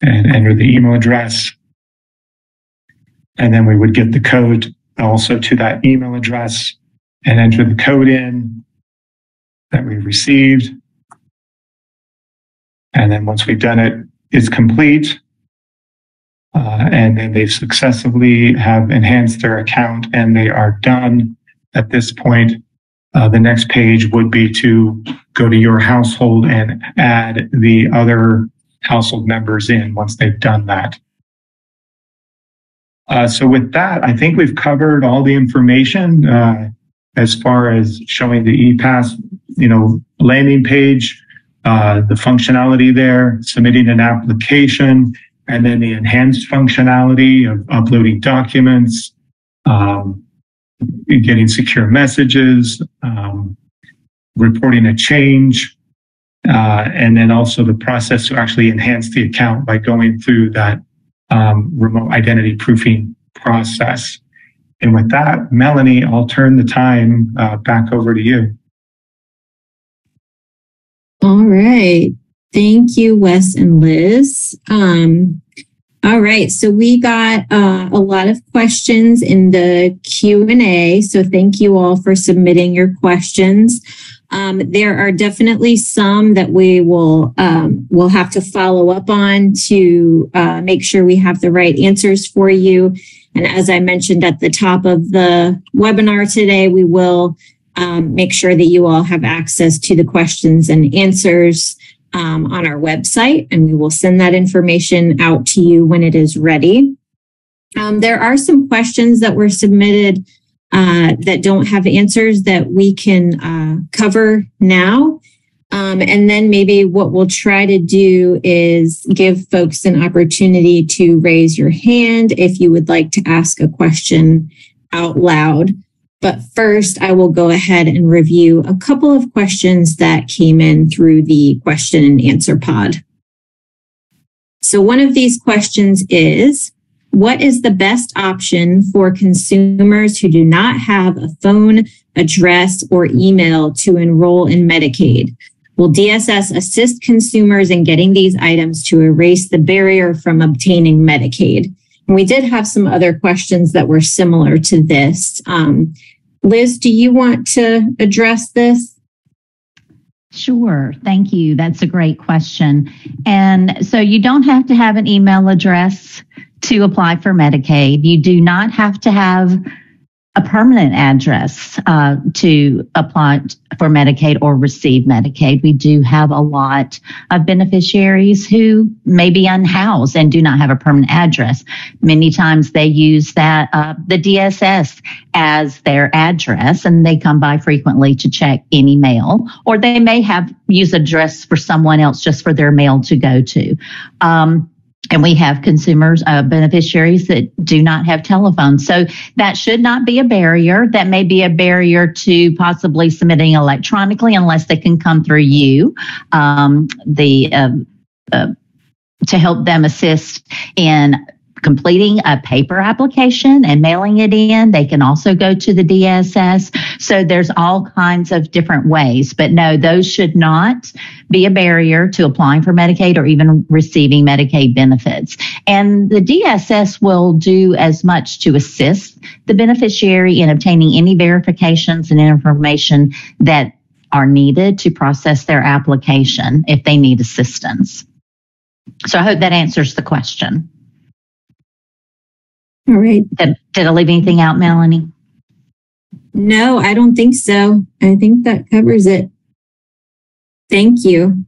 and enter the email address. And then we would get the code also to that email address and enter the code in that we received. And then once we've done it, it's complete. Uh, and then they successfully have enhanced their account and they are done at this point. Uh, the next page would be to go to your household and add the other household members in once they've done that. Uh, so with that, I think we've covered all the information uh, as far as showing the ePASS, you know, landing page, uh, the functionality there, submitting an application, and then the enhanced functionality of uploading documents, um, getting secure messages, um, reporting a change, uh, and then also the process to actually enhance the account by going through that um, remote identity proofing process. And with that, Melanie, I'll turn the time uh, back over to you. All right. Thank you, Wes and Liz. Um, all right, so we got uh, a lot of questions in the Q&A, so thank you all for submitting your questions. Um, there are definitely some that we will um, will have to follow up on to uh, make sure we have the right answers for you. And as I mentioned at the top of the webinar today, we will um, make sure that you all have access to the questions and answers um, on our website, and we will send that information out to you when it is ready. Um, there are some questions that were submitted uh, that don't have answers that we can uh, cover now. Um, and then maybe what we'll try to do is give folks an opportunity to raise your hand if you would like to ask a question out loud. But first, I will go ahead and review a couple of questions that came in through the question and answer pod. So one of these questions is, what is the best option for consumers who do not have a phone, address, or email to enroll in Medicaid? Will DSS assist consumers in getting these items to erase the barrier from obtaining Medicaid? And we did have some other questions that were similar to this. Um, Liz, do you want to address this? Sure. Thank you. That's a great question. And so you don't have to have an email address to apply for Medicaid. You do not have to have a permanent address uh, to apply for Medicaid or receive Medicaid. We do have a lot of beneficiaries who may be unhoused and do not have a permanent address. Many times they use that uh, the DSS as their address, and they come by frequently to check any mail, or they may have use address for someone else just for their mail to go to. Um, and we have consumers, uh, beneficiaries that do not have telephones. So that should not be a barrier. That may be a barrier to possibly submitting electronically unless they can come through you. Um, the uh, uh, to help them assist in completing a paper application and mailing it in. They can also go to the DSS. So there's all kinds of different ways, but no, those should not be a barrier to applying for Medicaid or even receiving Medicaid benefits. And the DSS will do as much to assist the beneficiary in obtaining any verifications and information that are needed to process their application if they need assistance. So I hope that answers the question. All right. Did, did I leave anything out, Melanie? No, I don't think so. I think that covers it. Thank you.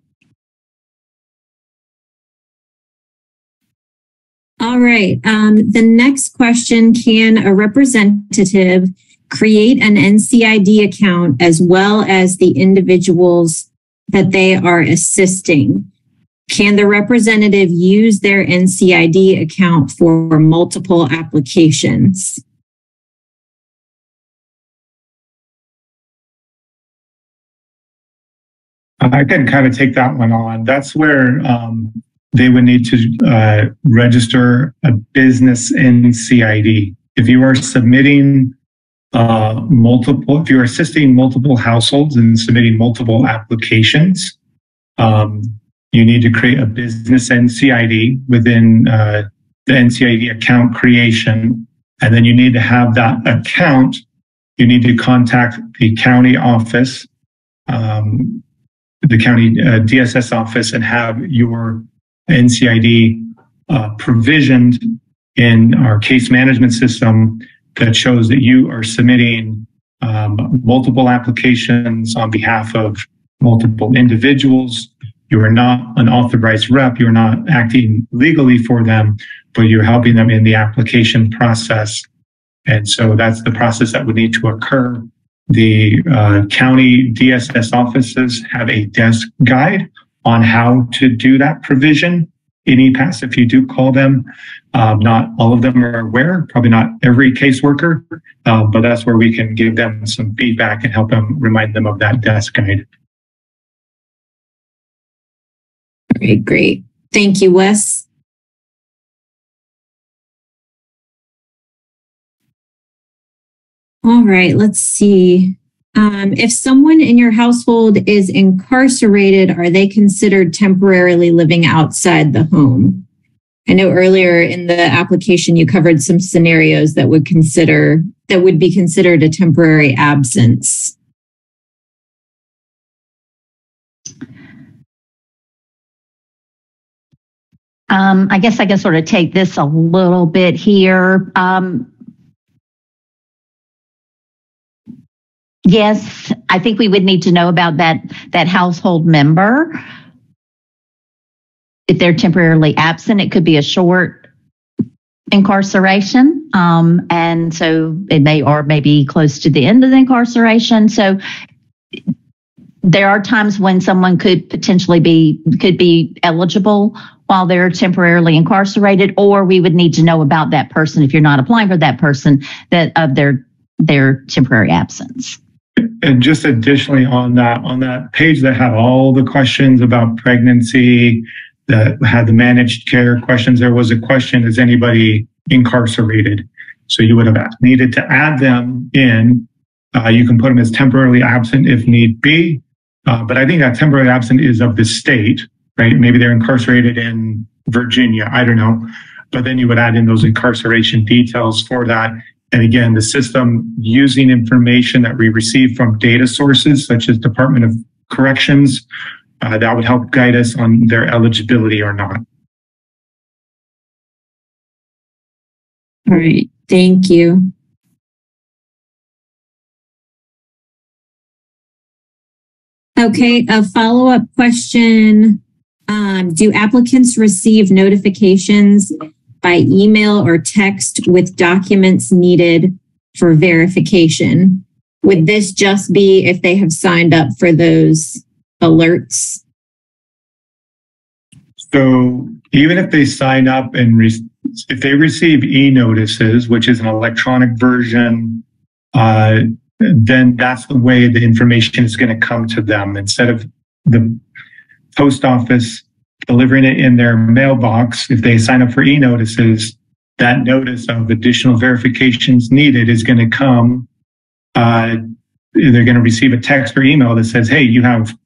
All right. Um, the next question Can a representative create an NCID account as well as the individuals that they are assisting? Can the representative use their NCID account for multiple applications? I can kind of take that one on. That's where um, they would need to uh, register a business NCID. If you are submitting uh, multiple, if you're assisting multiple households and submitting multiple applications, um, you need to create a business NCID within uh, the NCID account creation. And then you need to have that account. You need to contact the county office, um, the county uh, DSS office, and have your NCID uh, provisioned in our case management system that shows that you are submitting um, multiple applications on behalf of multiple individuals you are not an authorized rep. You're not acting legally for them, but you're helping them in the application process. And so that's the process that would need to occur. The uh, county DSS offices have a desk guide on how to do that provision in ePASS if you do call them. Um, not all of them are aware, probably not every caseworker, um, but that's where we can give them some feedback and help them remind them of that desk guide. All right, great. Thank you, Wes. All right, let's see. Um, if someone in your household is incarcerated, are they considered temporarily living outside the home? I know earlier in the application you covered some scenarios that would consider that would be considered a temporary absence. Um, I guess I can sort of take this a little bit here. Um, yes, I think we would need to know about that that household member. If they're temporarily absent, it could be a short incarceration, um, and so it may or maybe close to the end of the incarceration. So there are times when someone could potentially be could be eligible while they're temporarily incarcerated, or we would need to know about that person if you're not applying for that person that of their their temporary absence. And just additionally on that on that page that had all the questions about pregnancy, that had the managed care questions, there was a question: Is anybody incarcerated? So you would have needed to add them in. Uh, you can put them as temporarily absent if need be, uh, but I think that temporary absent is of the state right? Maybe they're incarcerated in Virginia. I don't know. But then you would add in those incarceration details for that. And again, the system using information that we receive from data sources such as Department of Corrections, uh, that would help guide us on their eligibility or not. All right. Thank you. Okay, a follow up question um, do applicants receive notifications by email or text with documents needed for verification? Would this just be if they have signed up for those alerts? So even if they sign up and re- if they receive e-notices, which is an electronic version, uh, then that's the way the information is going to come to them instead of the post office delivering it in their mailbox. If they sign up for e-notices, that notice of additional verifications needed is going to come. Uh, they're going to receive a text or email that says, "Hey, you have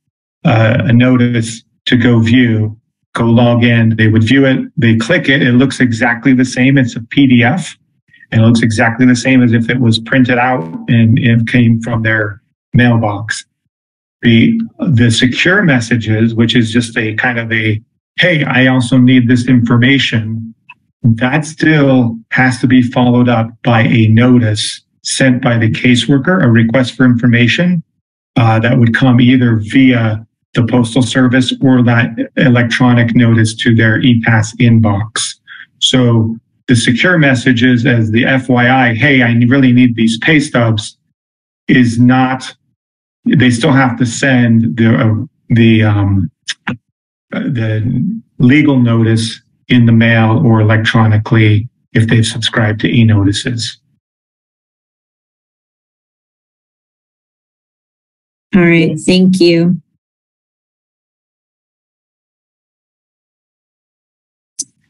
uh, a notice to go view." Go log in. They would view it. They click it. It looks exactly the same. It's a PDF and it looks exactly the same as if it was printed out and it came from their mailbox. The, the secure messages, which is just a kind of a, hey, I also need this information, that still has to be followed up by a notice sent by the caseworker, a request for information uh, that would come either via the postal service or that electronic notice to their ePASS inbox. So the secure messages as the FYI, hey, I really need these pay stubs, is not. They still have to send the uh, the um, the legal notice in the mail or electronically if they've subscribed to e-notices. All right, thank you.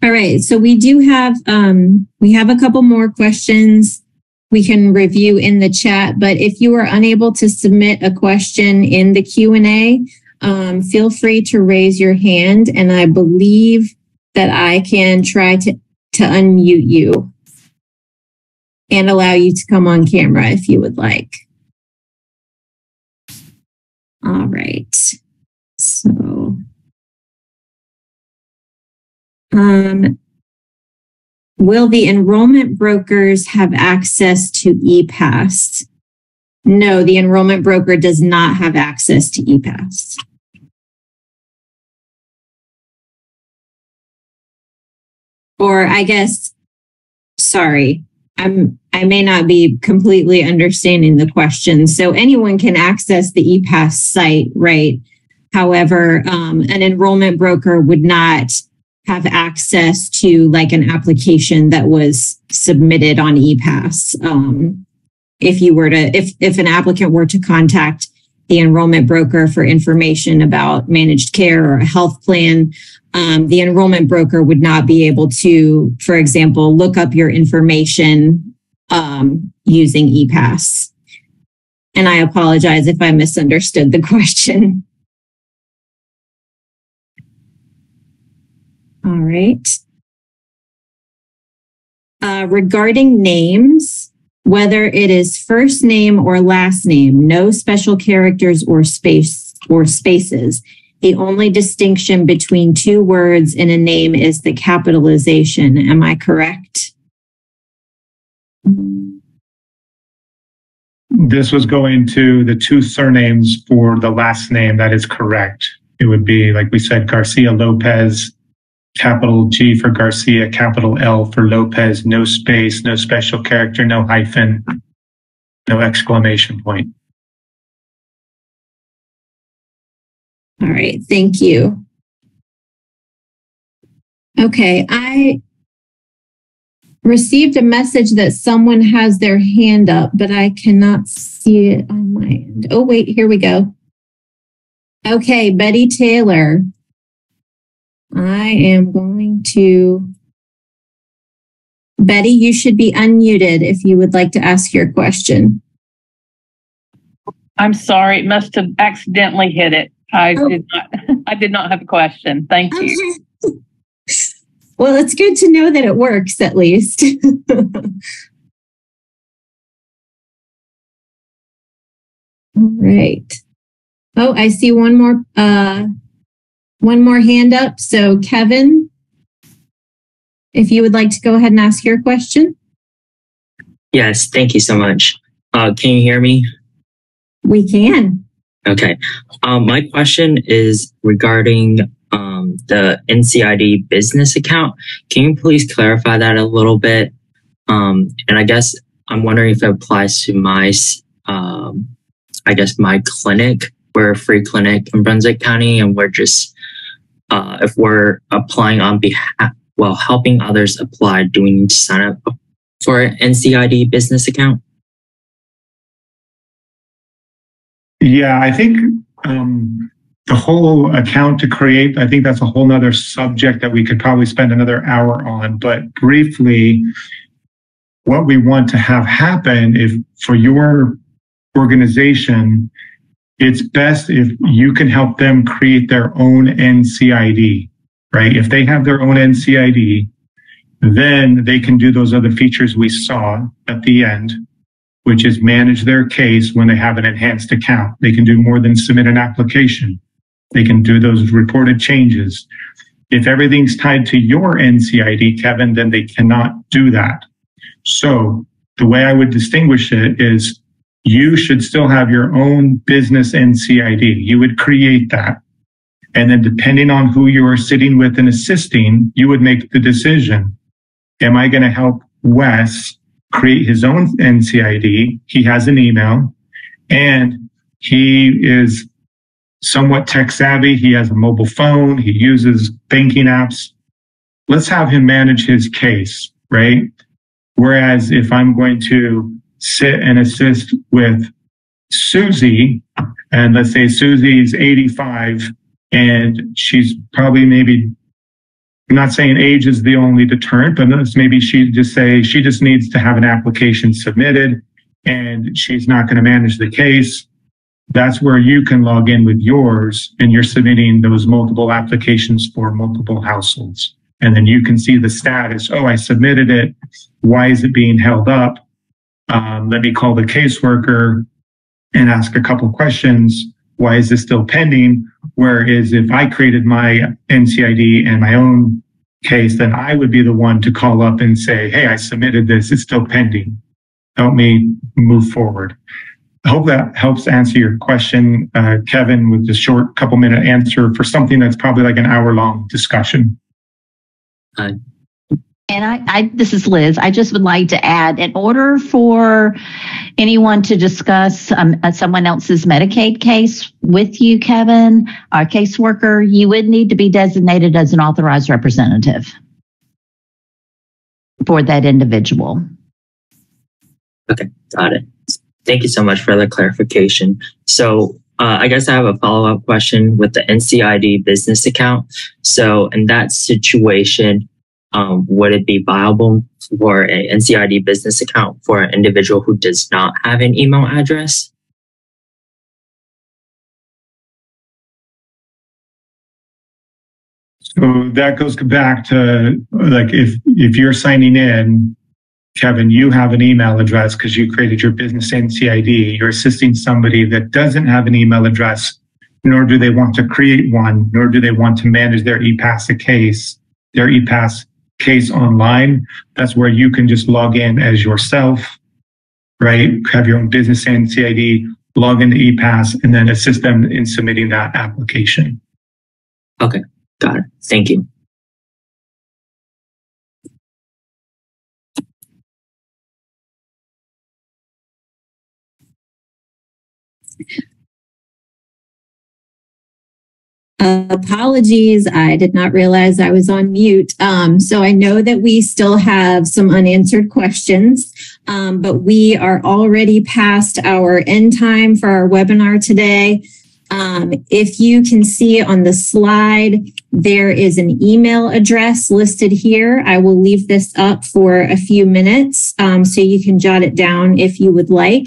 All right, so we do have um, we have a couple more questions we can review in the chat. But if you are unable to submit a question in the Q and A, um, feel free to raise your hand, and I believe that I can try to to unmute you and allow you to come on camera if you would like. All right, so. Um, will the enrollment brokers have access to ePASS? No, the enrollment broker does not have access to ePASS. Or I guess, sorry, I'm I may not be completely understanding the question. So anyone can access the ePASS site, right? However, um, an enrollment broker would not have access to like an application that was submitted on ePASS. Um, if you were to, if, if an applicant were to contact the enrollment broker for information about managed care or a health plan, um, the enrollment broker would not be able to, for example, look up your information um, using ePASS. And I apologize if I misunderstood the *laughs* question. All right. Uh, regarding names, whether it is first name or last name, no special characters or space or spaces. The only distinction between two words in a name is the capitalization. Am I correct? This was going to the two surnames for the last name. That is correct. It would be, like we said, Garcia Lopez capital G for Garcia, capital L for Lopez, no space, no special character, no hyphen, no exclamation point. All right, thank you. Okay, I received a message that someone has their hand up, but I cannot see it on my end. Oh, wait, here we go. Okay, Betty Taylor. I am going to. Betty, you should be unmuted if you would like to ask your question. I'm sorry, it must have accidentally hit it. I oh. did not *laughs* I did not have a question. Thank you. well, it's good to know that it works at least. *laughs* All right. Oh, I see one more uh one more hand up. So, Kevin, if you would like to go ahead and ask your question. Yes, thank you so much. Uh, can you hear me? We can. Okay. Um, my question is regarding um, the NCID business account. Can you please clarify that a little bit? Um, and I guess I'm wondering if it applies to my, um, I guess my clinic. We're a free clinic in Brunswick County, and we're just uh, if we're applying on behalf, well, helping others apply, do we need to sign up for an NCID business account? Yeah, I think um, the whole account to create, I think that's a whole nother subject that we could probably spend another hour on. But briefly, what we want to have happen if for your organization, it's best if you can help them create their own NCID, right? If they have their own NCID, then they can do those other features we saw at the end which is manage their case when they have an enhanced account. They can do more than submit an application. They can do those reported changes. If everything's tied to your NCID, Kevin, then they cannot do that. So the way I would distinguish it is you should still have your own business NCID. You would create that. And then depending on who you are sitting with and assisting, you would make the decision. Am I going to help Wes create his own NCID. He has an email and he is somewhat tech savvy. He has a mobile phone. He uses banking apps. Let's have him manage his case, right? Whereas if I'm going to sit and assist with Susie, and let's say Susie's 85 and she's probably maybe I'm not saying age is the only deterrent, but maybe she just say she just needs to have an application submitted and she's not going to manage the case. That's where you can log in with yours and you're submitting those multiple applications for multiple households. And then you can see the status. Oh, I submitted it. Why is it being held up? Um, let me call the caseworker and ask a couple questions. Why is this still pending? Whereas if I created my NCID and my own case, then I would be the one to call up and say, Hey, I submitted this. It's still pending. Help me move forward. I hope that helps answer your question, uh, Kevin, with the short couple minute answer for something that's probably like an hour long discussion. Uh, and I, I, this is Liz. I just would like to add, in order for anyone to discuss um, uh, someone else's Medicaid case with you, Kevin, our caseworker, you would need to be designated as an authorized representative for that individual. Okay, got it. Thank you so much for the clarification. So uh, I guess I have a follow up question with the NCID business account. So in that situation, um, would it be viable for an NCID business account for an individual who does not have an email address? So that goes back to like if if you're signing in, Kevin, you have an email address because you created your business NCID. You're assisting somebody that doesn't have an email address, nor do they want to create one, nor do they want to manage their ePASS case, their ePASS case online, that's where you can just log in as yourself, right? Have your own business NCID, log into ePASS, and then assist them in submitting that application. Okay, got it. Thank you. Apologies. I did not realize I was on mute. Um, so I know that we still have some unanswered questions, um, but we are already past our end time for our webinar today. Um, if you can see on the slide, there is an email address listed here. I will leave this up for a few minutes um, so you can jot it down if you would like.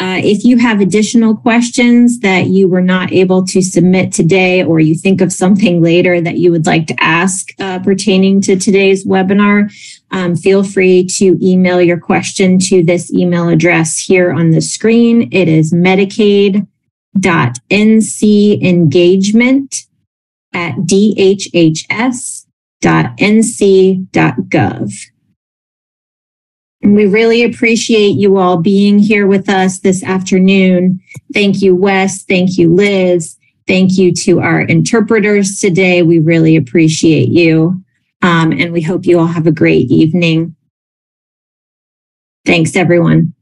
Uh, if you have additional questions that you were not able to submit today, or you think of something later that you would like to ask uh, pertaining to today's webinar, um, feel free to email your question to this email address here on the screen. It is medicaid.ncengagement at dhhs.nc.gov. And we really appreciate you all being here with us this afternoon. Thank you, Wes. Thank you, Liz. Thank you to our interpreters today. We really appreciate you. Um, and we hope you all have a great evening. Thanks, everyone.